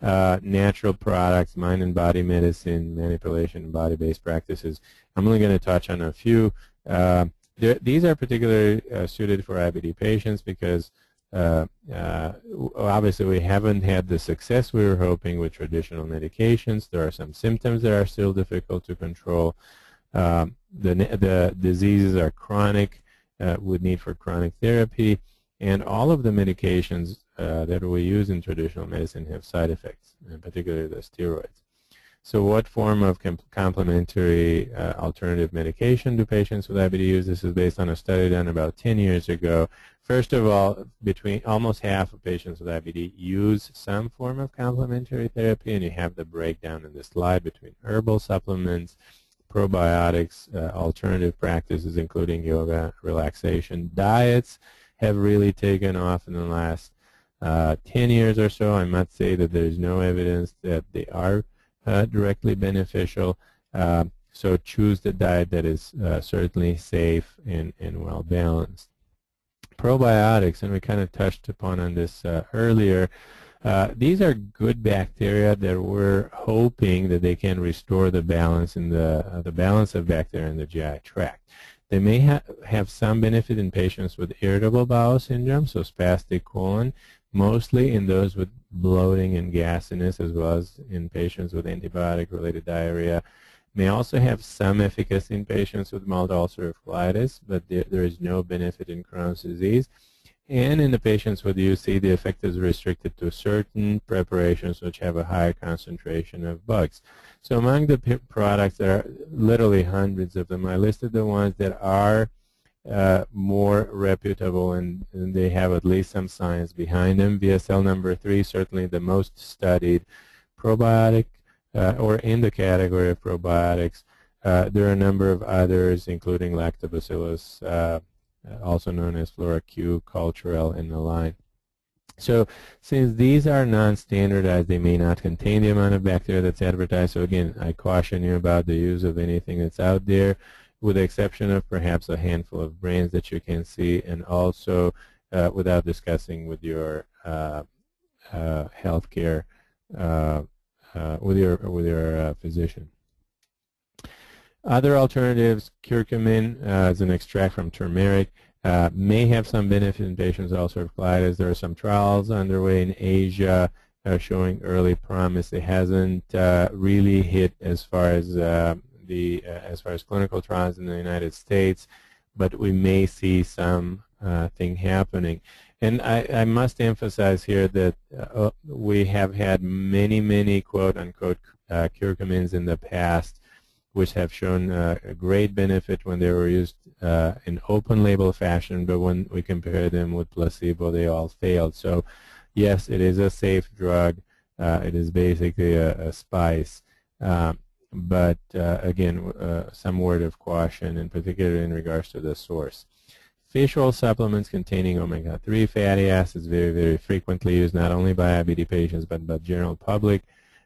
Uh, natural products, mind and body medicine, manipulation, and body-based practices. I'm only going to touch on a few. Uh, these are particularly uh, suited for IBD patients because uh, uh, obviously we haven't had the success we were hoping with traditional medications. There are some symptoms that are still difficult to control. Um, the, the diseases are chronic, uh, need for chronic therapy, and all of the medications uh, that we use in traditional medicine have side effects, in particular the steroids. So what form of complementary uh, alternative medication do patients with IBD use? This is based on a study done about 10 years ago. First of all, between almost half of patients with IBD use some form of complementary therapy, and you have the breakdown in the slide between herbal supplements, probiotics, uh, alternative practices, including yoga, relaxation, diets have really taken off in the last uh, 10 years or so, I must say that there is no evidence that they are uh, directly beneficial. Uh, so choose the diet that is uh, certainly safe and, and well balanced. Probiotics, and we kind of touched upon on this uh, earlier, uh, these are good bacteria that we're hoping that they can restore the balance in the the balance of bacteria in the GI tract. They may ha have some benefit in patients with irritable bowel syndrome, so spastic colon, mostly in those with bloating and gasiness as well as in patients with antibiotic-related diarrhea. May also have some efficacy in patients with mild ulcerative colitis, but there, there is no benefit in Crohn's disease. And in the patients with UC, the effect is restricted to certain preparations which have a higher concentration of bugs. So among the products, there are literally hundreds of them. I listed the ones that are uh, more reputable and, and, they have at least some science behind them. VSL number three, certainly the most studied probiotic or in the category of probiotics. Uh, there are a number of others, including lactobacillus, uh, also known as FloraQ, Culturelle, and the line. So since these are non-standardized, they may not contain the amount of bacteria that's advertised. So again, I caution you about the use of anything that's out there with the exception of perhaps a handful of brands that you can see, and also uh, without discussing with your uh, uh, healthcare, uh, uh, with your with your uh, physician. Other alternatives, curcumin as an extract from turmeric, may have some benefit in patients with ulcerative colitis. There are some trials underway in Asia showing early promise. It hasn't really hit as far as the uh, as far as clinical trials in the United States, but we may see some uh, thing happening. And I, I, must emphasize here that uh, we have had many, many quote-unquote uh, curcumins in the past which have shown uh, a great benefit when they were used uh, in open-label fashion, but when we compare them with placebo, they all failed. So yes, it is a safe drug. it is basically a, a spice. Um, but uh, again, uh, some word of caution, in particular in regards to the source. Fish oil supplements containing omega-3 fatty acids very, very frequently used not only by IBD patients but by general public.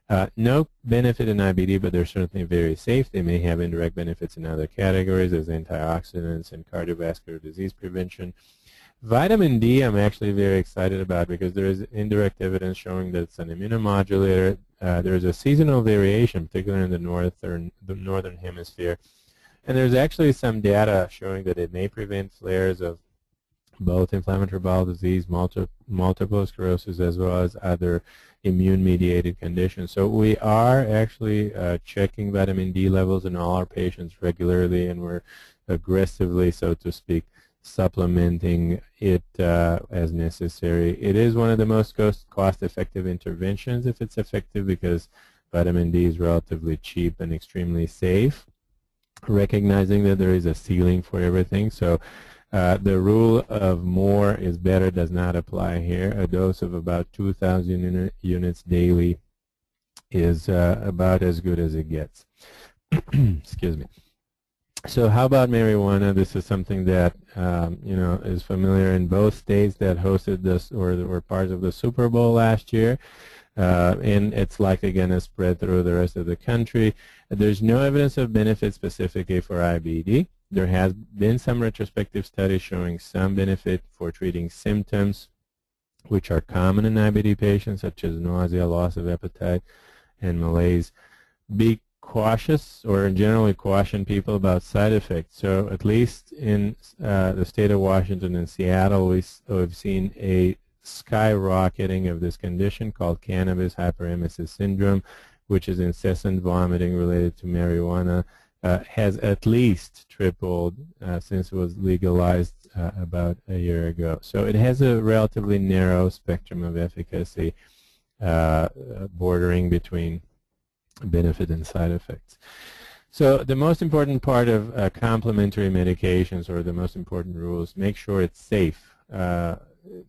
Uh, no benefit in IBD, but they're certainly very safe. They may have indirect benefits in other categories as antioxidants and cardiovascular disease prevention. Vitamin D I'm actually very excited about because there is indirect evidence showing that it's an immunomodulator. Uh, there's a seasonal variation, particularly in the northern, the northern hemisphere. And there's actually some data showing that it may prevent flares of both inflammatory bowel disease, multi multiple sclerosis, as well as other immune-mediated conditions. So we are actually uh, checking vitamin D levels in all our patients regularly, and we're aggressively, so to speak, supplementing it uh, as necessary. It is one of the most cost-effective interventions if it's effective because vitamin D is relatively cheap and extremely safe. Recognizing that there is a ceiling for everything, so uh, the rule of more is better does not apply here. A dose of about 2,000 units daily is uh, about as good as it gets. Excuse me. So how about marijuana? This is something that um, you know is familiar in both states that hosted this or were parts of the Super Bowl last year, uh, and it's likely going to spread through the rest of the country. There's no evidence of benefit specifically for IBD. There has been some retrospective studies showing some benefit for treating symptoms which are common in IBD patients, such as nausea, loss of appetite, and malaise. Be cautious or generally caution people about side effects. So at least in uh, the state of Washington and Seattle, we, we've seen a skyrocketing of this condition called cannabis hyperemesis syndrome, which is incessant vomiting related to marijuana, uh, has at least tripled uh, since it was legalized uh, about a year ago. So it has a relatively narrow spectrum of efficacy uh, bordering between benefit and side effects. So the most important part of uh, complementary medications or the most important rules, make sure it's safe. Uh,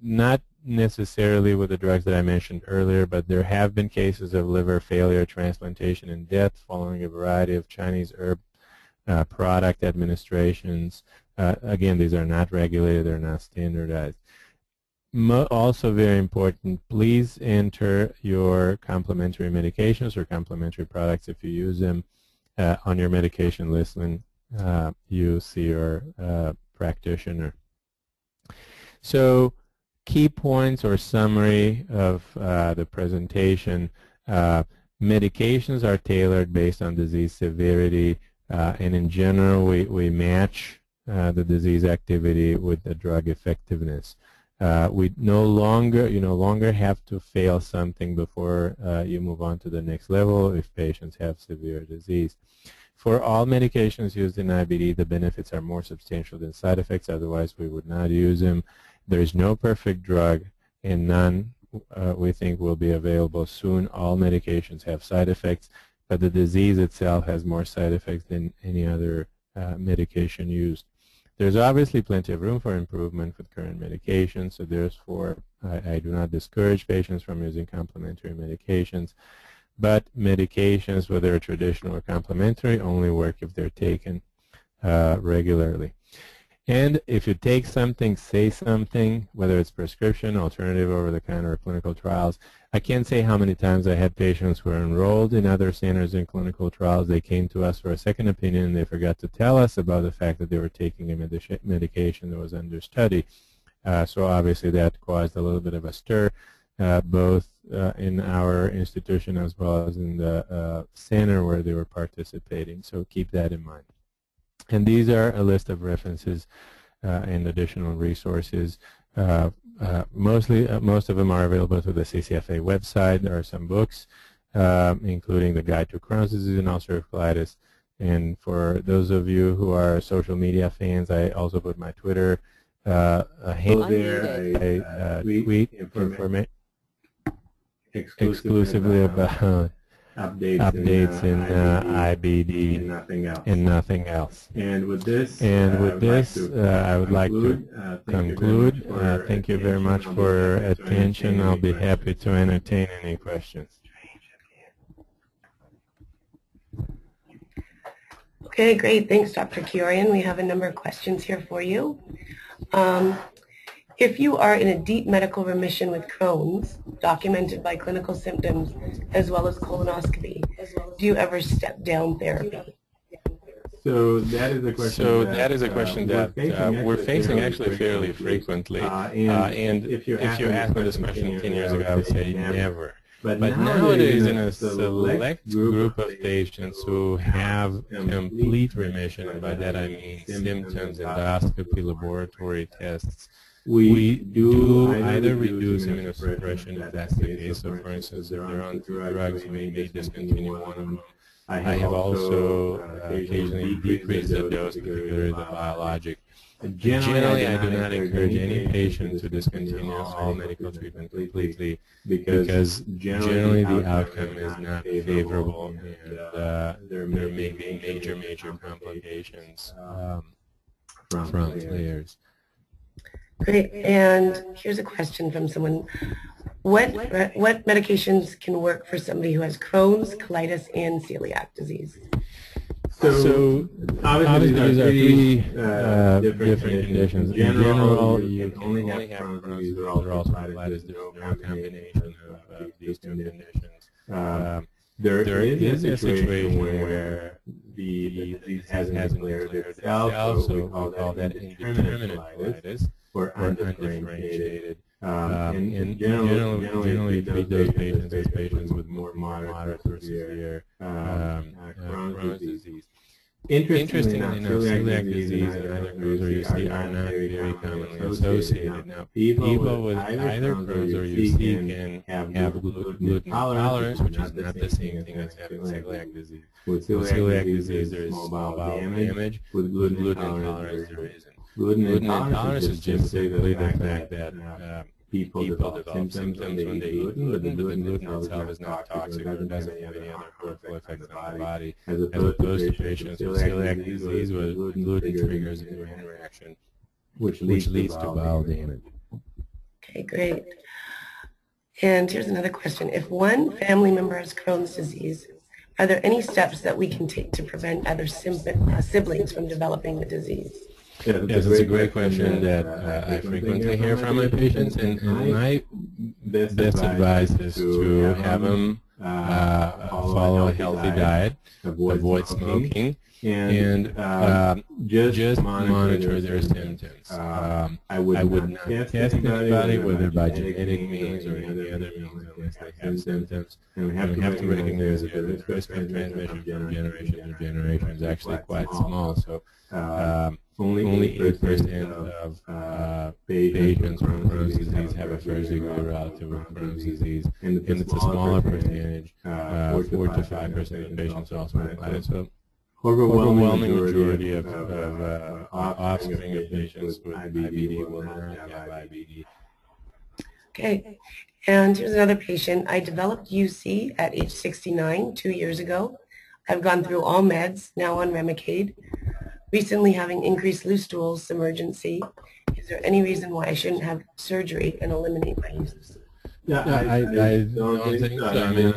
not necessarily with the drugs that I mentioned earlier, but there have been cases of liver failure, transplantation, and death following a variety of Chinese herb uh, product administrations. Uh, again, these are not regulated, they're not standardized. Mo also very important, please enter your complementary medications or complementary products if you use them uh, on your medication list when uh, you see your uh, practitioner. So key points or summary of uh, the presentation. Uh, medications are tailored based on disease severity uh, and in general we, we match the disease activity with the drug effectiveness. Uh, we no longer you no longer have to fail something before uh, you move on to the next level if patients have severe disease. For all medications used in IBD, the benefits are more substantial than side effects. Otherwise, we would not use them. There is no perfect drug, and none uh, we think will be available soon. All medications have side effects, but the disease itself has more side effects than any other uh, medication used. There's obviously plenty of room for improvement with current medications, so therefore I, I do not discourage patients from using complementary medications. But medications, whether traditional or complementary, only work if they're taken uh, regularly. And if you take something, say something, whether it's prescription, alternative, over-the-counter, clinical trials, I can't say how many times I had patients who were enrolled in other centers in clinical trials. They came to us for a second opinion and they forgot to tell us about the fact that they were taking a medica medication that was under study. Uh, so obviously that caused a little bit of a stir, uh, both uh, in our institution as well as in the uh, center where they were participating. So keep that in mind. And these are a list of references uh, and additional resources uh, uh, mostly, uh, most of them are available through the CCFA website. There are some books, uh, including the Guide to Crohn's Disease and Ulcerative Colitis. And for those of you who are social media fans, I also put my Twitter uh, handle there. I, uh, tweet information exclusively about updates, updates in, uh, in uh, IBD, and nothing else. And nothing else. And with this, and with this, uh, I would like to uh, conclude. thank you very much for your attention. I'll be happy to entertain any questions. Okay, great. Thanks, Dr. Chiorean. We have a number of questions here for you. Um, if you are in a deep medical remission with Crohn's, documented by clinical symptoms as well as colonoscopy, do you ever step down therapy? So that is a question. So that is a question uh, that uh, we're facing actually fairly frequently. Uh, Uh, and and if you if you asked me this question 10 years ago, I would say never. But nowadays, in a select group of patients who have complete remission, and by that I mean symptoms, endoscopy, laboratory tests, we do either reduce immunosuppression if that's the case. So, for instance, if they're on drugs, we may discontinue one of them. I have also uh, occasionally decreased the dose, particularly the biologic. Generally, I do not encourage any patient to discontinue all medical treatment completely because generally the outcome is not favorable and uh, there may be major, major complications um, from flares. Great. And here's a question from someone. What, what medications can work for somebody who has Crohn's, colitis, and celiac disease? So, obviously, these are three uh, different conditions. In general, you can only have Crohn's disease or ulcerative colitis. There's no combination of, of these two conditions. Um, there, there is a situation where the, disease hasn't, hasn't cleared itself, so we call that indeterminate colitis or undifferentiated. Um, and, and generally, generally treat those patients as patients with more moderate or severe um, uh, Crohn's disease. Interestingly enough, celiac disease and other Crohn's or UC are not very commonly associated. Now, people with either Crohn's or UC can have gluten intolerance, which is not the same thing as having celiac disease. With celiac disease, there is small bowel damage. With gluten intolerance, there isn't. Gluten intolerance is just simply the fact that uh, people, people develop symptoms when they eat gluten, but the gluten itself is not toxic or doesn't have any other harmful effects on the body, as opposed to patients with celiac disease where gluten triggers an immune reaction, which leads to bowel damage. Okay, great. And here's another question. If one family member has Crohn's disease, are there any steps that we can take to prevent other uh, siblings from developing the disease? Yeah, yes, it's a great question that uh, I frequently hear from my patients, and, and my best advice is to have them uh, follow a healthy diet, avoid smoking, and uh, just monitor their symptoms. Um, I would not test anybody, whether by genetic means or any other means, unless they have symptoms. And we have to recognize that the risk of transmission from generation to generation is actually quite small. So. Um, only, only 8% of uh, patients with Crohn's disease have a first degree relative with Crohn's disease, and it's a smaller percentage, uh, 4 to 5% of patients also have it. So overwhelming majority of, of, of uh, offspring of patients with IBD will not have IBD. Okay, and here's another patient. I developed UC at age 69 two years ago. I've gone through all meds, now on Remicade recently having increased loose stools, emergency. Is there any reason why I shouldn't have surgery and eliminate my UC? Yeah, I, I, I don't think so. I mean,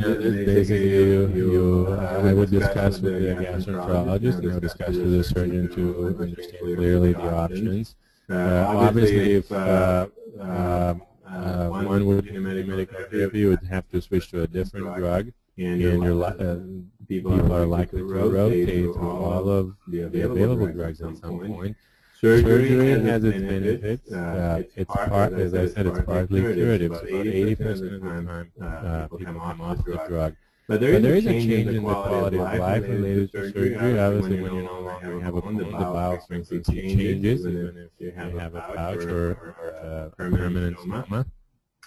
basically, you, you uh, I would discuss with the gastroenterologist and I would discuss with the surgeon to understand clearly the options. Uh, obviously, if uh, uh, uh, one would do medical therapy, you would have to switch to a different drug, and your uh, people are likely to rotate through all of the available drugs at some point. Surgery has its benefits. Uh, it's part, as I said, it's partly curative. So about 80% of the time, uh, people come off the drug. But there, but there is a change in the quality of life related to surgery. Obviously, when you no longer have a wound, the bowel frequency changes, even if you have a pouch or, or a permanent stoma.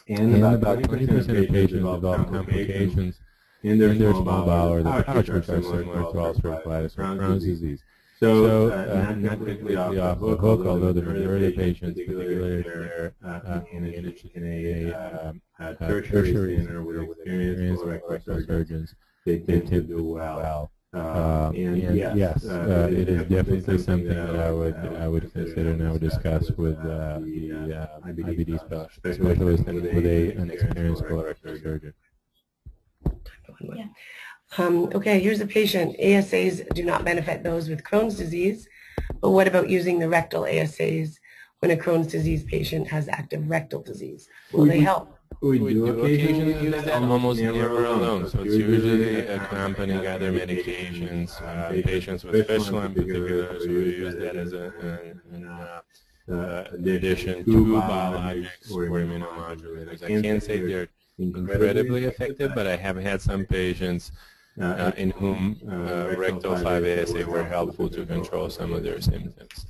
And about 20% of patients develop complications in their, in their small bowel or the pouch, which are similar to ulcerative colitis or Crohn's disease. So, uh, uh, not completely off the hook, although the majority of patients, particularly if they're uh, engaged in a, uh, uh, tertiary center with experienced colorectal surgeons, they tend to do well. Uh, and, and yes, yes uh, it is definitely something that I would I would consider and I would discuss with uh, the IBD specialist and with a, an experienced colorectal surgeon. Yeah. Um, okay, here's a patient. ASAs do not benefit those with Crohn's disease, but what about using the rectal ASAs when a Crohn's disease patient has active rectal disease? Will we, they help? We do occasionally use that, almost never alone. So it's usually accompanying other medications, uh, patients with fistula in particular, so we use that as a, an, an, uh, uh, addition to biologics or immunomodulators. I can't say they're incredibly effective, but I have had some patients uh, in whom uh, rectal 5-ASA were helpful to control some of their symptoms.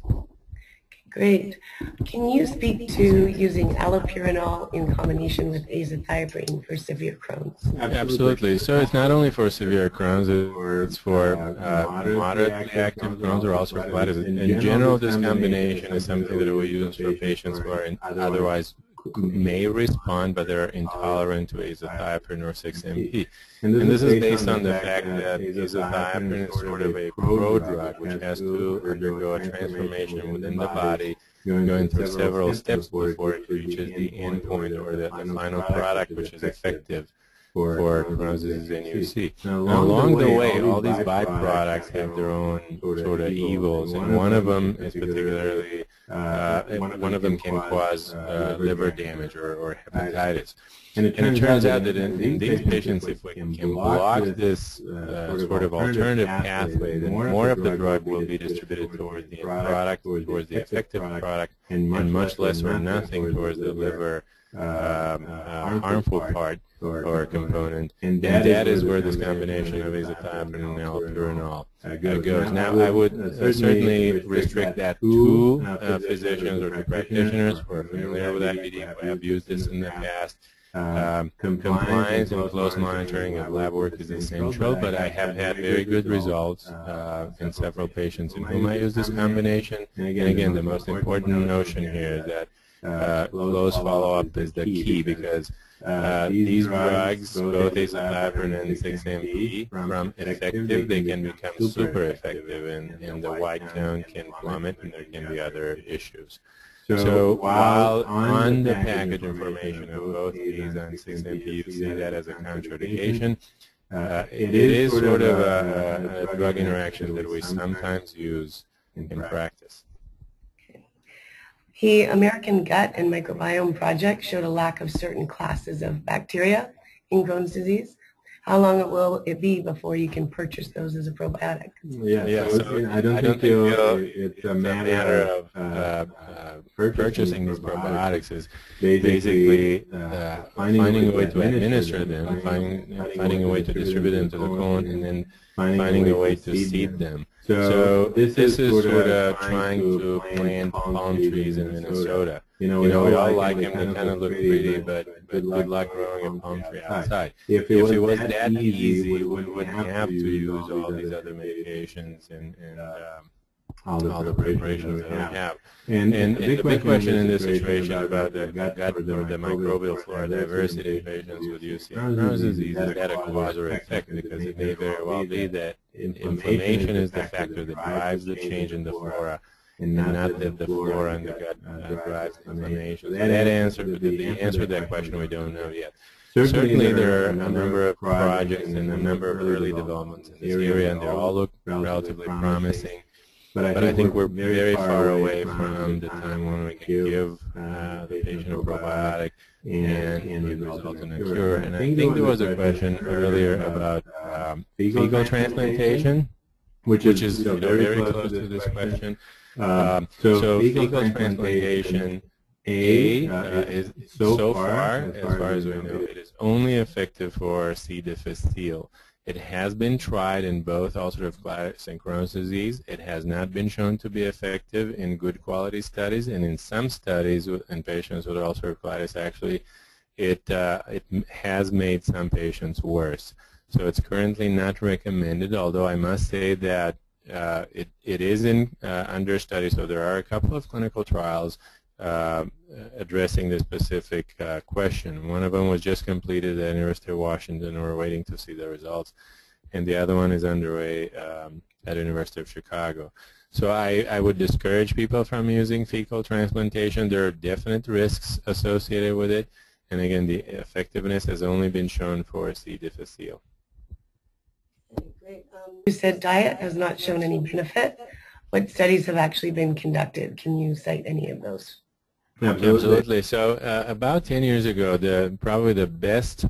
Great. Can you speak to using allopurinol in combination with azathioprine for severe Crohn's? Absolutely. So it's not only for severe Crohn's, it's for uh, moderately active Crohn's or ulcerative colitis. In general, this combination is something that we use for patients who are in, otherwise may mm-hmm. respond, but they're oh, intolerant to azathioprine or 6-MP. And this is based on the fact that azathioprine is sort of a prodrug, which has to undergo a transformation within the body, going through several steps before it reaches the end point or the, the final product, which is effective for Crohn's disease and UC. Now, along the way, all these byproducts have their own sort of evils, and one of them is particularly, uh, one of them can cause uh, liver damage or, or hepatitis. And it, and it turns out that in, in, these patients, if we can block this uh, sort of alternative pathway, then more of the drug will be distributed towards the end product, towards the effective product, and much less or nothing towards the liver um, uh, harmful part or component, and that is where this combination of azathioprine and allopurinol uh, goes. Now, I would uh, certainly restrict that to uh, physicians or to practitioners who are familiar with IBD, who have used this in the past. Um, compliance and close monitoring of lab work is essential, but I have had very good results uh, in several patients in whom I use this combination. And again, the most important notion here is that uh, close follow-up is the key because uh, these drugs, both azathioprine and 6-MP, from effective, they can become super effective, and, and the white count can plummet, and there can be other issues. So while on the package information of both these and 6-MP, you see that as a contraindication, uh, it is sort of a, a drug interaction that we sometimes use in practice. The American Gut and Microbiome Project showed a lack of certain classes of bacteria in Crohn's disease. How long it will it be before you can purchase those as a probiotic? Yeah, yeah so so I, don't I don't think, think it's a matter of uh, uh, purchasing these probiotics is basically uh, finding a way to administer them, finding, finding a way to distribute them to the colon, and then finding a way to seed them. So, so this, this, is, sort of trying to plant palm trees in Minnesota. You know, we, you know, we all like them, they kind of look pretty, but, but good luck growing a palm tree outside. If it, if it was that easy, we wouldn't have to use all these other medications and, and um, all the, all the preparations that we have. And, and, and the big question in this situation about the gut or the microbial flora diversity patients with UC and Crohn's disease is that a cause or effect because it may very well be that inflammation is the factor that drives the change in the flora and not, not that the flora in the gut uh, drives inflammation. So that answer, the answer to that question we don't know yet. Certainly, there are a number of projects and a number of early developments in this area, and they all look relatively promising. But I, but think, I think we're very far away from the time when we can give uh, the patient a probiotic and, and result in a cure. And I think there was a question earlier about um, fecal transplantation, which is you know, very close to this question. Um, so, so fecal transplantation, A, uh, is so far, as far as we know, it is only effective for C. difficile. It has been tried in both ulcerative colitis and Crohn's disease. It has not been shown to be effective in good quality studies, and in some studies in patients with ulcerative colitis, actually, it, uh, it has made some patients worse. So it's currently not recommended, although I must say that uh, it, it is in uh, under study, so there are a couple of clinical trials uh, addressing this specific uh, question. One of them was just completed at University of Washington. We're waiting to see the results. And the other one is underway um, at University of Chicago. So I, I would discourage people from using fecal transplantation. There are definite risks associated with it. And again, the effectiveness has only been shown for C. difficile. Great. Um, you said diet has not shown any benefit. What studies have actually been conducted? Can you cite any of those? Absolutely. So uh, about 10 years ago, the probably the best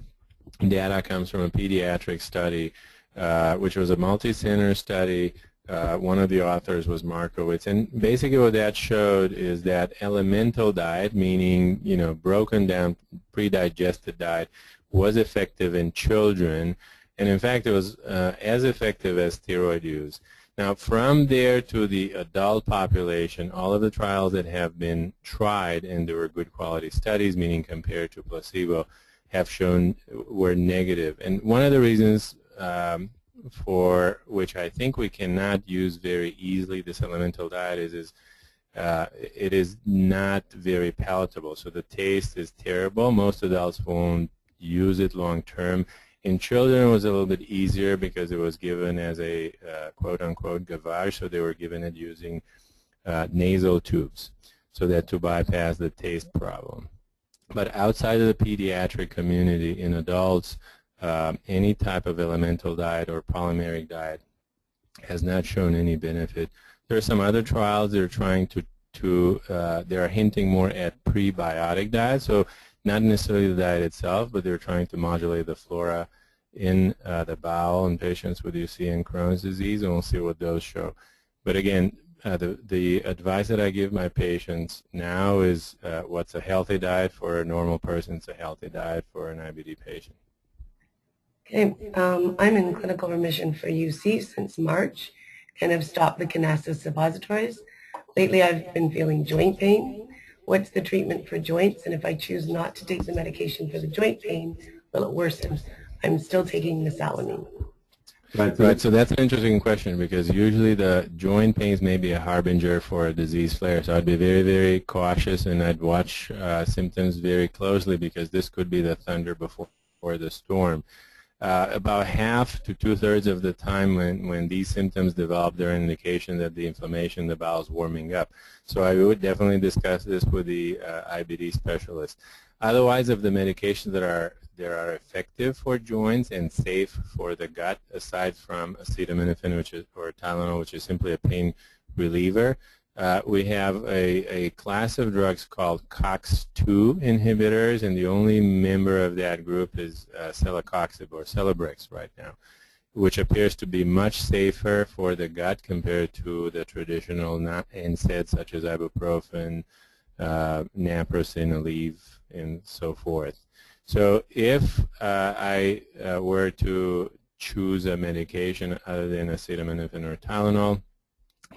data comes from a pediatric study, uh, which was a multi-center study. Uh, one of the authors was Markowitz, and basically what that showed is that elemental diet, meaning you know broken down, pre-digested diet, was effective in children, and in fact it was uh, as effective as steroid use. Now, from there to the adult population, all of the trials that have been tried, and there were good quality studies, meaning compared to placebo, have shown were negative. And one of the reasons um, for which I think we cannot use very easily this elemental diet is, is uh, it is not very palatable. So the taste is terrible. Most adults won't use it long term. In children, it was a little bit easier because it was given as a uh, quote-unquote gavage, so they were given it using uh, nasal tubes, so that to bypass the taste problem. But outside of the pediatric community, in adults, um, any type of elemental diet or polymeric diet has not shown any benefit. There are some other trials that are trying to, to uh, they are hinting more at prebiotic diet, so not necessarily the diet itself, but they're trying to modulate the flora in uh, the bowel in patients with UC and Crohn's disease, and we'll see what those show. But again, uh, the, the advice that I give my patients now is uh, what's a healthy diet for a normal person is a healthy diet for an IBD patient. Okay, um, I'm in clinical remission for UC since March and have stopped the Canasa suppositories. Lately I've been feeling joint pain. What's the treatment for joints? And if I choose not to take the medication for the joint pain, will it worsen? I'm still taking mesalamine. Right, right, so that's an interesting question because usually the joint pains may be a harbinger for a disease flare. So I'd be very, very cautious and I'd watch uh, symptoms very closely because this could be the thunder before, before the storm. Uh, about half to two-thirds of the time when, when these symptoms develop, they're an indication that the inflammation in the bowel is warming up. So I would definitely discuss this with the uh, IBD specialist. Otherwise, of the medications that are that are effective for joints and safe for the gut, aside from acetaminophen, which is or Tylenol, which is simply a pain reliever, uh, we have a, a class of drugs called COX-2 inhibitors, and the only member of that group is uh, celecoxib or Celebrex right now, which appears to be much safer for the gut compared to the traditional NSAIDs such as ibuprofen, uh, naproxen, Aleve, and so forth. So if uh, I uh, were to choose a medication other than acetaminophen or Tylenol,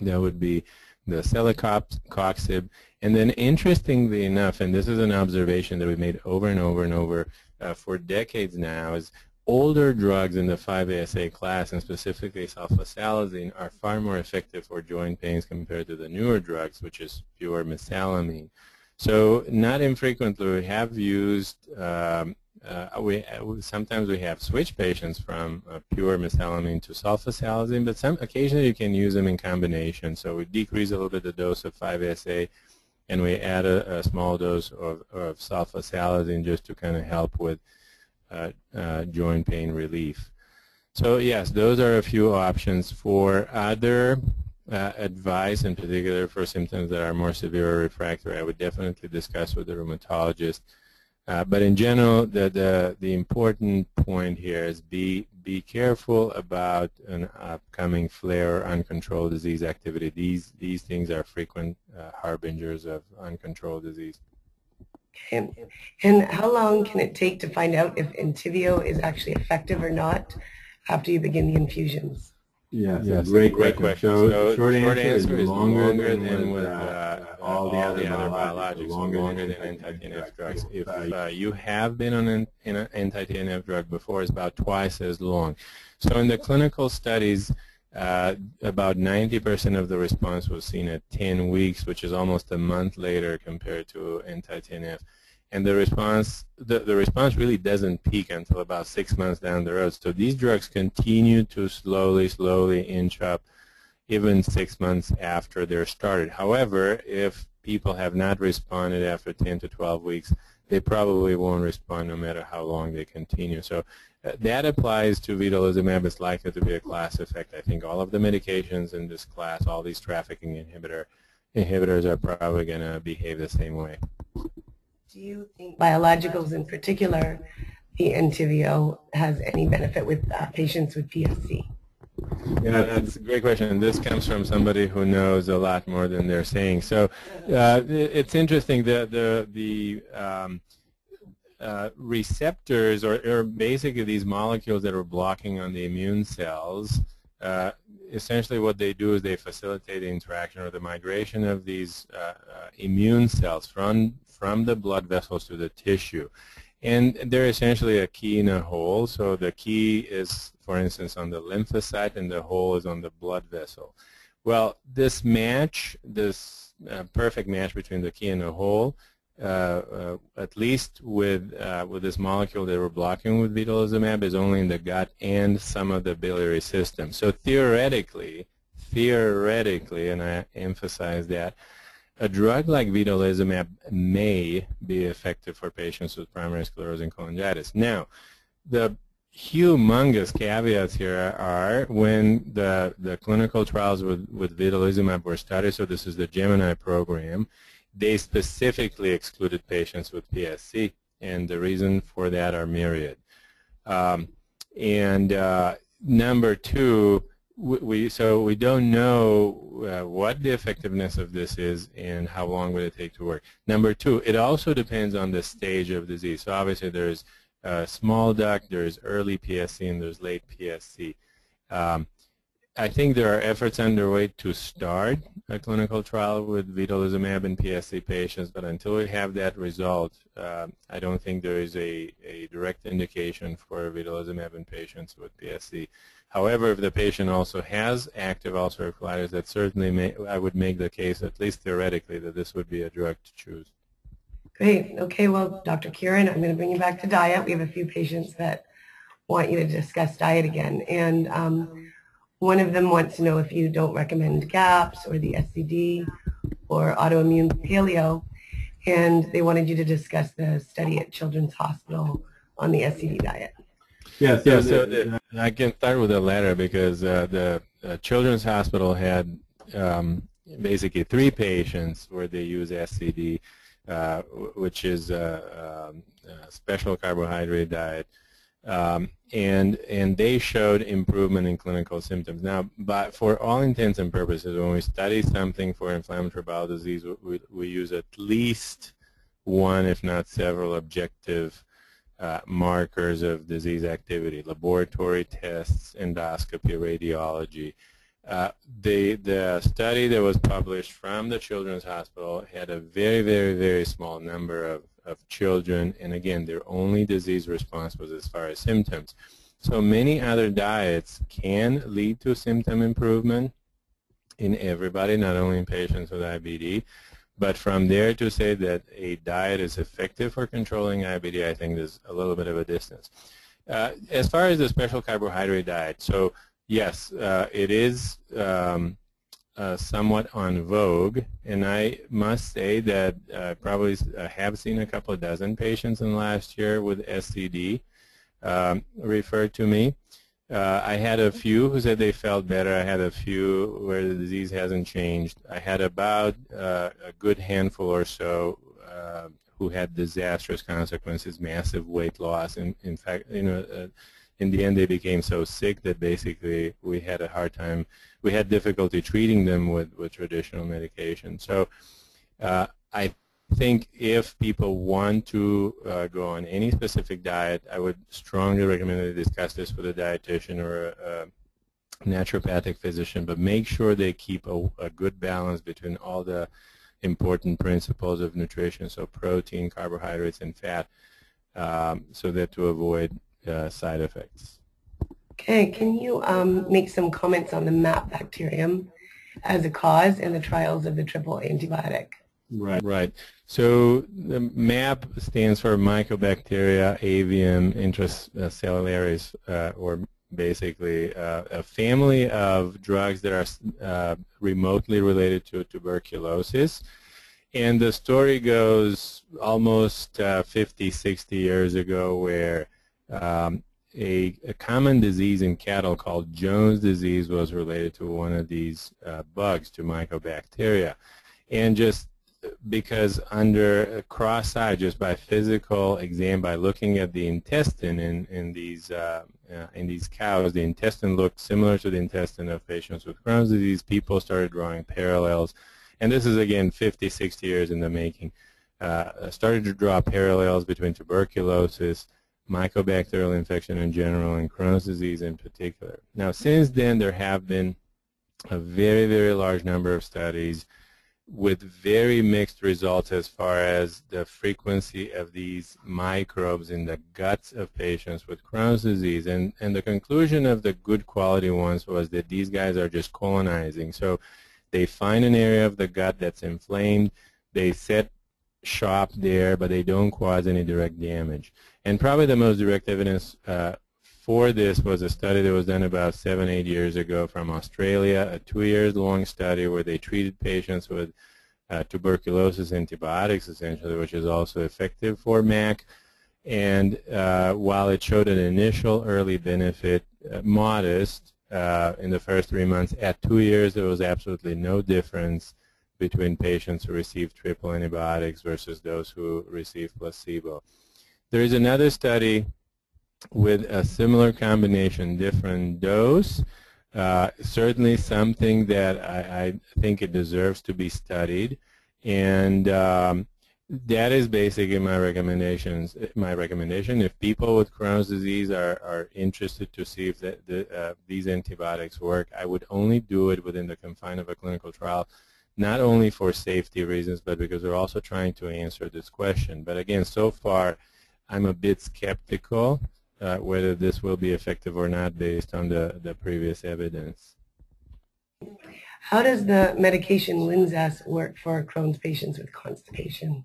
that would be the celecoxib. And then interestingly enough, and this is an observation that we've made over and over and over uh, for decades now, is older drugs in the 5-ASA class, and specifically sulfasalazine, are far more effective for joint pains compared to the newer drugs, which is pure mesalamine. So not infrequently we have used, um, uh, we, sometimes we have switched patients from uh, pure mesalamine to sulfasalazine, but some occasionally you can use them in combination. So we decrease a little bit the dose of 5-ASA and we add a, a small dose of, of sulfasalazine just to kind of help with uh, uh, joint pain relief. So yes, those are a few options for other uh, advice, in particular for symptoms that are more severe or refractory, I would definitely discuss with the rheumatologist. Uh, but in general, the, the, the important point here is be, be careful about an upcoming flare or uncontrolled disease activity. These, these things are frequent uh, harbingers of uncontrolled disease. Okay. And how long can it take to find out if Entyvio is actually effective or not after you begin the infusions? Yes, yes great, great question. So, so short, short answer, is longer, longer than, than with uh, uh, all, the other, other biologics, longer, longer than anti-TNF drugs. If uh, you have been on an, an anti-TNF drug before, it's about twice as long. So in the clinical studies, uh, about 90% of the response was seen at 10 weeks, which is almost a month later compared to anti-TNF and the response the, the response really doesn't peak until about six months down the road. So these drugs continue to slowly, slowly inch up even six months after they're started. However, if people have not responded after 10 to 12 weeks, they probably won't respond no matter how long they continue. So uh, that applies to vedolizumab. It's likely to be a class effect. I think all of the medications in this class, all these trafficking inhibitor inhibitors are probably going to behave the same way. Do you think biologicals in particular, the Entyvio, has any benefit with uh, patients with PSC? Yeah, that's a great question. And this comes from somebody who knows a lot more than they're saying. So uh, it's interesting that the, the um, uh, receptors, or, or, basically these molecules that are blocking on the immune cells, uh, essentially what they do is they facilitate the interaction or the migration of these uh, uh, immune cells from, from the blood vessels to the tissue. And they're essentially a key in a hole. So the key is, for instance, on the lymphocyte and the hole is on the blood vessel. Well, this match, this uh, perfect match between the key and the hole, uh, uh, at least with uh, with this molecule that we're blocking with vedolizumab is only in the gut and some of the biliary system. So theoretically, theoretically, and I emphasize that, a drug like vedolizumab may be effective for patients with primary sclerosing cholangitis. Now, the humongous caveats here are when the, the clinical trials with, with vedolizumab were started, so this is the Gemini program, they specifically excluded patients with PSC, and the reason for that are myriad. Um, and uh, number two, we so we don't know uh, what the effectiveness of this is and how long would it take to work. Number two, it also depends on the stage of disease. So obviously there's uh, small duct, there's early PSC, and there's late PSC. Um, I think there are efforts underway to start a clinical trial with vedolizumab in PSC patients, but until we have that result, uh, I don't think there is a, a direct indication for vedolizumab in patients with PSC. However, if the patient also has active ulcerative colitis, that certainly may, I would make the case, at least theoretically, that this would be a drug to choose. Great. Okay, well, Dr. Chiorean, I'm going to bring you back to diet. We have a few patients that want you to discuss diet again. And um, one of them wants to know if you don't recommend GAPS or the SCD or autoimmune paleo, and they wanted you to discuss the study at Children's Hospital on the SCD diet. Yeah, so, yeah, so the, I can start with the latter because uh, the uh, Children's Hospital had um, basically three patients where they use SCD, uh, which is a, um, a, special carbohydrate diet um, and and they showed improvement in clinical symptoms. Now, but for all intents and purposes, when we study something for inflammatory bowel disease, we, we use at least one, if not several, objective uh, markers of disease activity, laboratory tests, endoscopy, radiology. Uh, the, the study that was published from the Children's Hospital had a very, very, very small number of of children, and again, their only disease response was as far as symptoms. So many other diets can lead to symptom improvement in everybody, not only in patients with IBD. But from there to say that a diet is effective for controlling IBD, I think there's a little bit of a distance. Uh, as far as the special carbohydrate diet, so yes, uh, it is um, uh, somewhat on vogue, and I must say that uh, probably uh, have seen a couple of dozen patients in the last year with SCD um, referred to me. Uh, I had a few who said they felt better. I had a few where the disease hasn't changed. I had about uh, a good handful or so uh, who had disastrous consequences, massive weight loss. In, in fact, you know, in the end they became so sick that basically we had a hard time, we had difficulty treating them with, with traditional medication. So uh, I think if people want to uh, go on any specific diet, I would strongly recommend they discuss this with a dietitian or a, a naturopathic physician, but make sure they keep a, a good balance between all the important principles of nutrition, so protein, carbohydrates, and fat, um, so that to avoid uh, side effects. Okay, can you um, make some comments on the MAP bacterium as a cause in the trials of the triple antibiotic? Right, right. So the MAP stands for Mycobacteria avium intracellularis, uh, or basically uh, a family of drugs that are uh, remotely related to tuberculosis. And the story goes almost uh, 50, 60 years ago where um, a, a, common disease in cattle called Johne's disease was related to one of these uh, bugs, to mycobacteria. And just because under cross-eye, just by physical exam, by looking at the intestine in, in these uh, uh, in these cows, the intestine looked similar to the intestine of patients with Crohn's disease. People started drawing parallels, and this is again 50, 60 years in the making. Uh, started to draw parallels between tuberculosis, mycobacterial infection in general, and Crohn's disease in particular. Now, since then, there have been a very, very large number of studies with very mixed results as far as the frequency of these microbes in the guts of patients with Crohn's disease. And, and the conclusion of the good quality ones was that these guys are just colonizing. So they find an area of the gut that's inflamed, they set shop there, but they don't cause any direct damage. And probably the most direct evidence uh, for this was a study that was done about seven, eight years ago from Australia, a two years long study where they treated patients with uh, tuberculosis antibiotics, essentially, which is also effective for MAC. And uh, while it showed an initial early benefit, uh, modest, uh, in the first three months, at two years there was absolutely no difference between patients who received triple antibiotics versus those who received placebo. There is another study with a similar combination, different dose. Uh, certainly something that I, I, think it deserves to be studied. And um, that is basically my recommendations. My recommendation, if people with Crohn's disease are, are interested to see if the, the, uh, these antibiotics work, I would only do it within the confine of a clinical trial, not only for safety reasons, but because we're also trying to answer this question. But again, so far, I'm a bit skeptical uh, whether this will be effective or not based on the, the previous evidence. How does the medication Linzess work for Crohn's patients with constipation?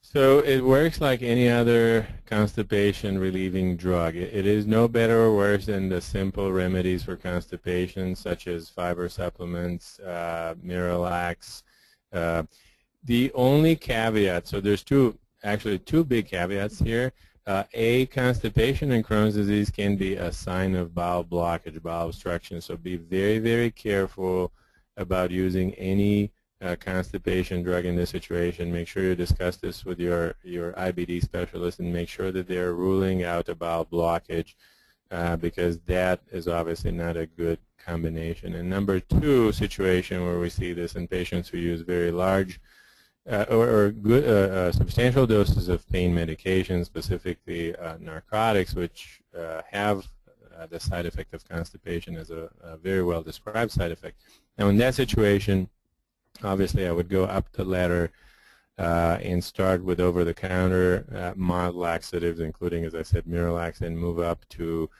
So it works like any other constipation relieving drug. It, it is no better or worse than the simple remedies for constipation such as fiber supplements, uh, Miralax. Uh, the only caveat, so there's two, actually two big caveats here. Uh, a, constipation and Crohn's disease can be a sign of bowel blockage, bowel obstruction. So be very, very careful about using any uh, constipation drug in this situation. Make sure you discuss this with your, your IBD specialist and make sure that they're ruling out a bowel blockage uh, because that is obviously not a good combination. And number two situation where we see this in patients who use very large uh, or, or, good, uh, uh, substantial doses of pain medication, specifically uh, narcotics, which uh, have uh, the side effect of constipation as a, a, very well described side effect. Now, in that situation, obviously, I would go up the ladder and start with over-the-counter mild laxatives, including, as I said, Miralax, and move up to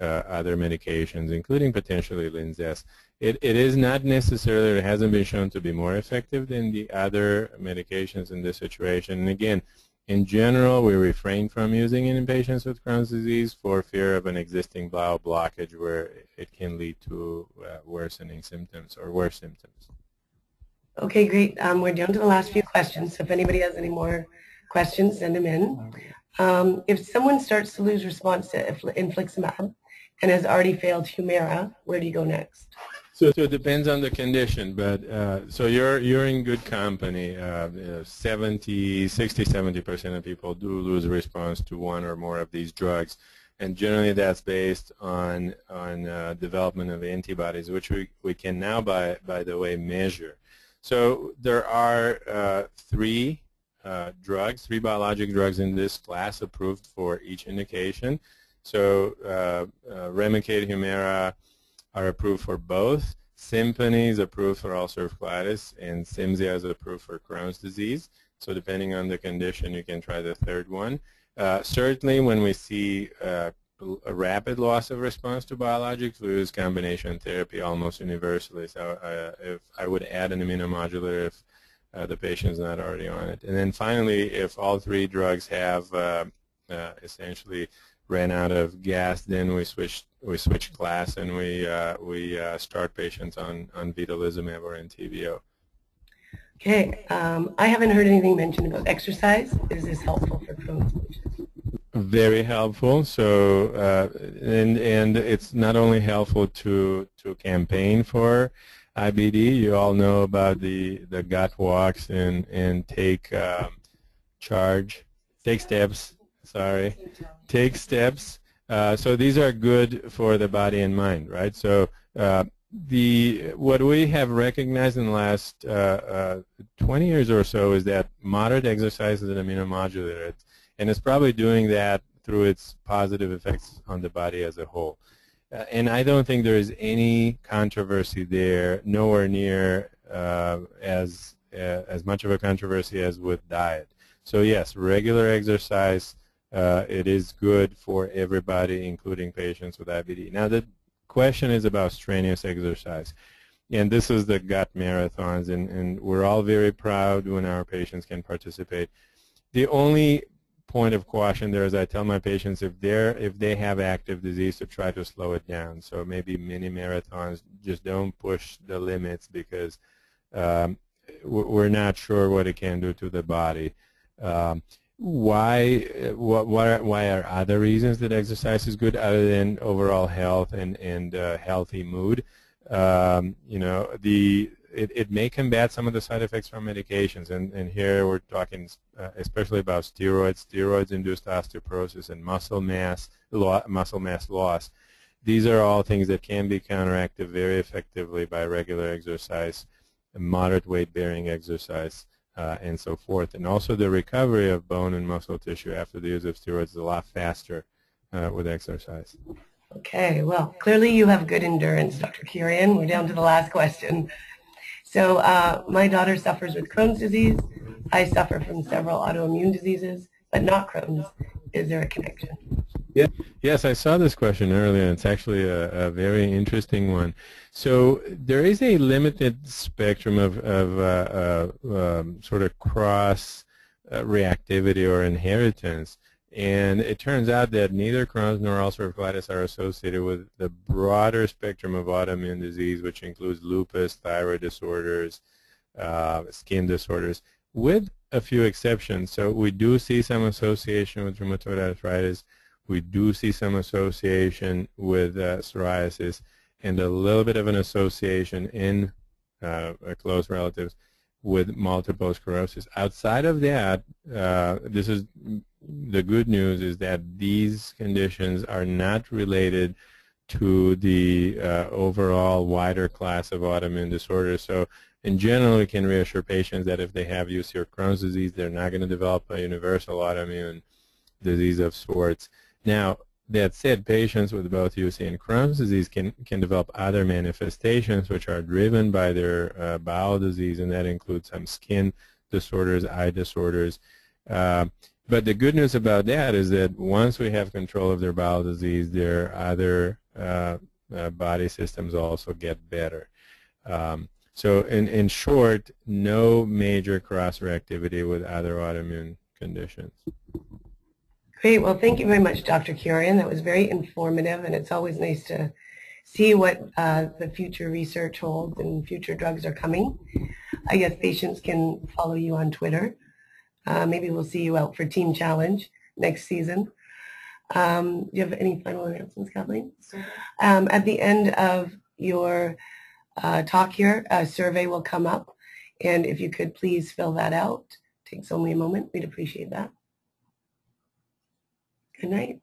other medications, including potentially Linzess. It, it is not necessarily, it hasn't been shown to be more effective than the other medications in this situation. And again, in general, we refrain from using it in patients with Crohn's disease for fear of an existing bowel blockage where it can lead to uh, worsening symptoms or worse symptoms. Okay, great. Um, we're down to the last few questions. So if anybody has any more questions, send them in. Um, if someone starts to lose response to infliximab and has already failed Humira, where do you go next? So, so it depends on the condition, but uh, so you're you're in good company. Uh, 70, 60, 70 percent of people do lose response to one or more of these drugs, and generally that's based on on uh, development of antibodies, which we we can now by by the way measure. So there are uh, three uh, drugs, three biologic drugs in this class approved for each indication. So uh, Remicade, Humira are approved for both. Simponi is approved for ulcerative colitis, and Cimzia is approved for Crohn's disease. So depending on the condition, you can try the third one. Uh, certainly, when we see uh, a rapid loss of response to biologics, we use combination therapy almost universally. So uh, if I would add an immunomodulator if uh, the patient is not already on it. And then finally, if all three drugs have uh, uh, essentially ran out of gas, then we switched we switch class and we uh, we uh, start patients on on vedolizumab or Entyvio. Okay, um, I haven't heard anything mentioned about exercise. Is this helpful for Crohn's patients? Very helpful. So uh, and and it's not only helpful to to campaign for IBD, you all know about the, the gut walks and, and take um, charge, take steps, sorry, take steps. Uh, so these are good for the body and mind, right? So uh, the what we have recognized in the last uh, uh 20 years or so is that moderate exercise is an immunomodulator, and it's probably doing that through its positive effects on the body as a whole. Uh, and I don't think there is any controversy there, nowhere near as as much of a controversy as with diet. So yes, regular exercise, uh, it is good for everybody, including patients with IBD. Now the question is about strenuous exercise. And this is the gut marathons, and, and we're all very proud when our patients can participate. The only point of caution there is I tell my patients if they're if they have active disease to try to slow it down. So maybe mini marathons, just don't push the limits because um, we're not sure what it can do to the body. Um, why, what, why are other reasons that exercise is good other than overall health and, and uh, healthy mood? Um, you know, the it, it may combat some of the side effects from medications, and, and here we're talking uh, especially about steroids, steroids-induced osteoporosis, and muscle mass, muscle mass loss. These are all things that can be counteracted very effectively by regular exercise, moderate weight-bearing exercise, uh, and so forth. And also the recovery of bone and muscle tissue after the use of steroids is a lot faster uh, with exercise. Okay, well, clearly you have good endurance, Dr. Chiorean. We're down to the last question. So uh, my daughter suffers with Crohn's disease. I suffer from several autoimmune diseases, but not Crohn's. Is there a connection? Yeah. Yes, I saw this question earlier. It's actually a, a very interesting one. So there is a limited spectrum of, of uh, uh, um, sort of cross uh, reactivity or inheritance. And it turns out that neither Crohn's nor ulcerative colitis are associated with the broader spectrum of autoimmune disease, which includes lupus, thyroid disorders, uh, skin disorders, with a few exceptions. So we do see some association with rheumatoid arthritis. We do see some association with uh, psoriasis and a little bit of an association in uh, close relatives with multiple sclerosis. Outside of that, uh, this is the good news is that these conditions are not related to the uh, overall wider class of autoimmune disorders. So in general, we can reassure patients that if they have UC or Crohn's disease, they're not going to develop a universal autoimmune disease of sorts. Now, that said, patients with both UC and Crohn's disease can, can develop other manifestations which are driven by their uh, bowel disease, and that includes some skin disorders, eye disorders. Uh, but the good news about that is that once we have control of their bowel disease, their other uh, uh body systems also get better. Um, so in, in short, no major cross-reactivity with other autoimmune conditions. Great. Well, thank you very much, Dr. Chiorean. That was very informative, and it's always nice to see what uh, the future research holds and future drugs are coming. I guess patients can follow you on Twitter. Uh, maybe we'll see you out for Team Challenge next season. Um, do you have any final announcements, Kathleen? Um, at the end of your uh, talk here, a survey will come up, and if you could please fill that out. Takes only a moment. We'd appreciate that. Good night.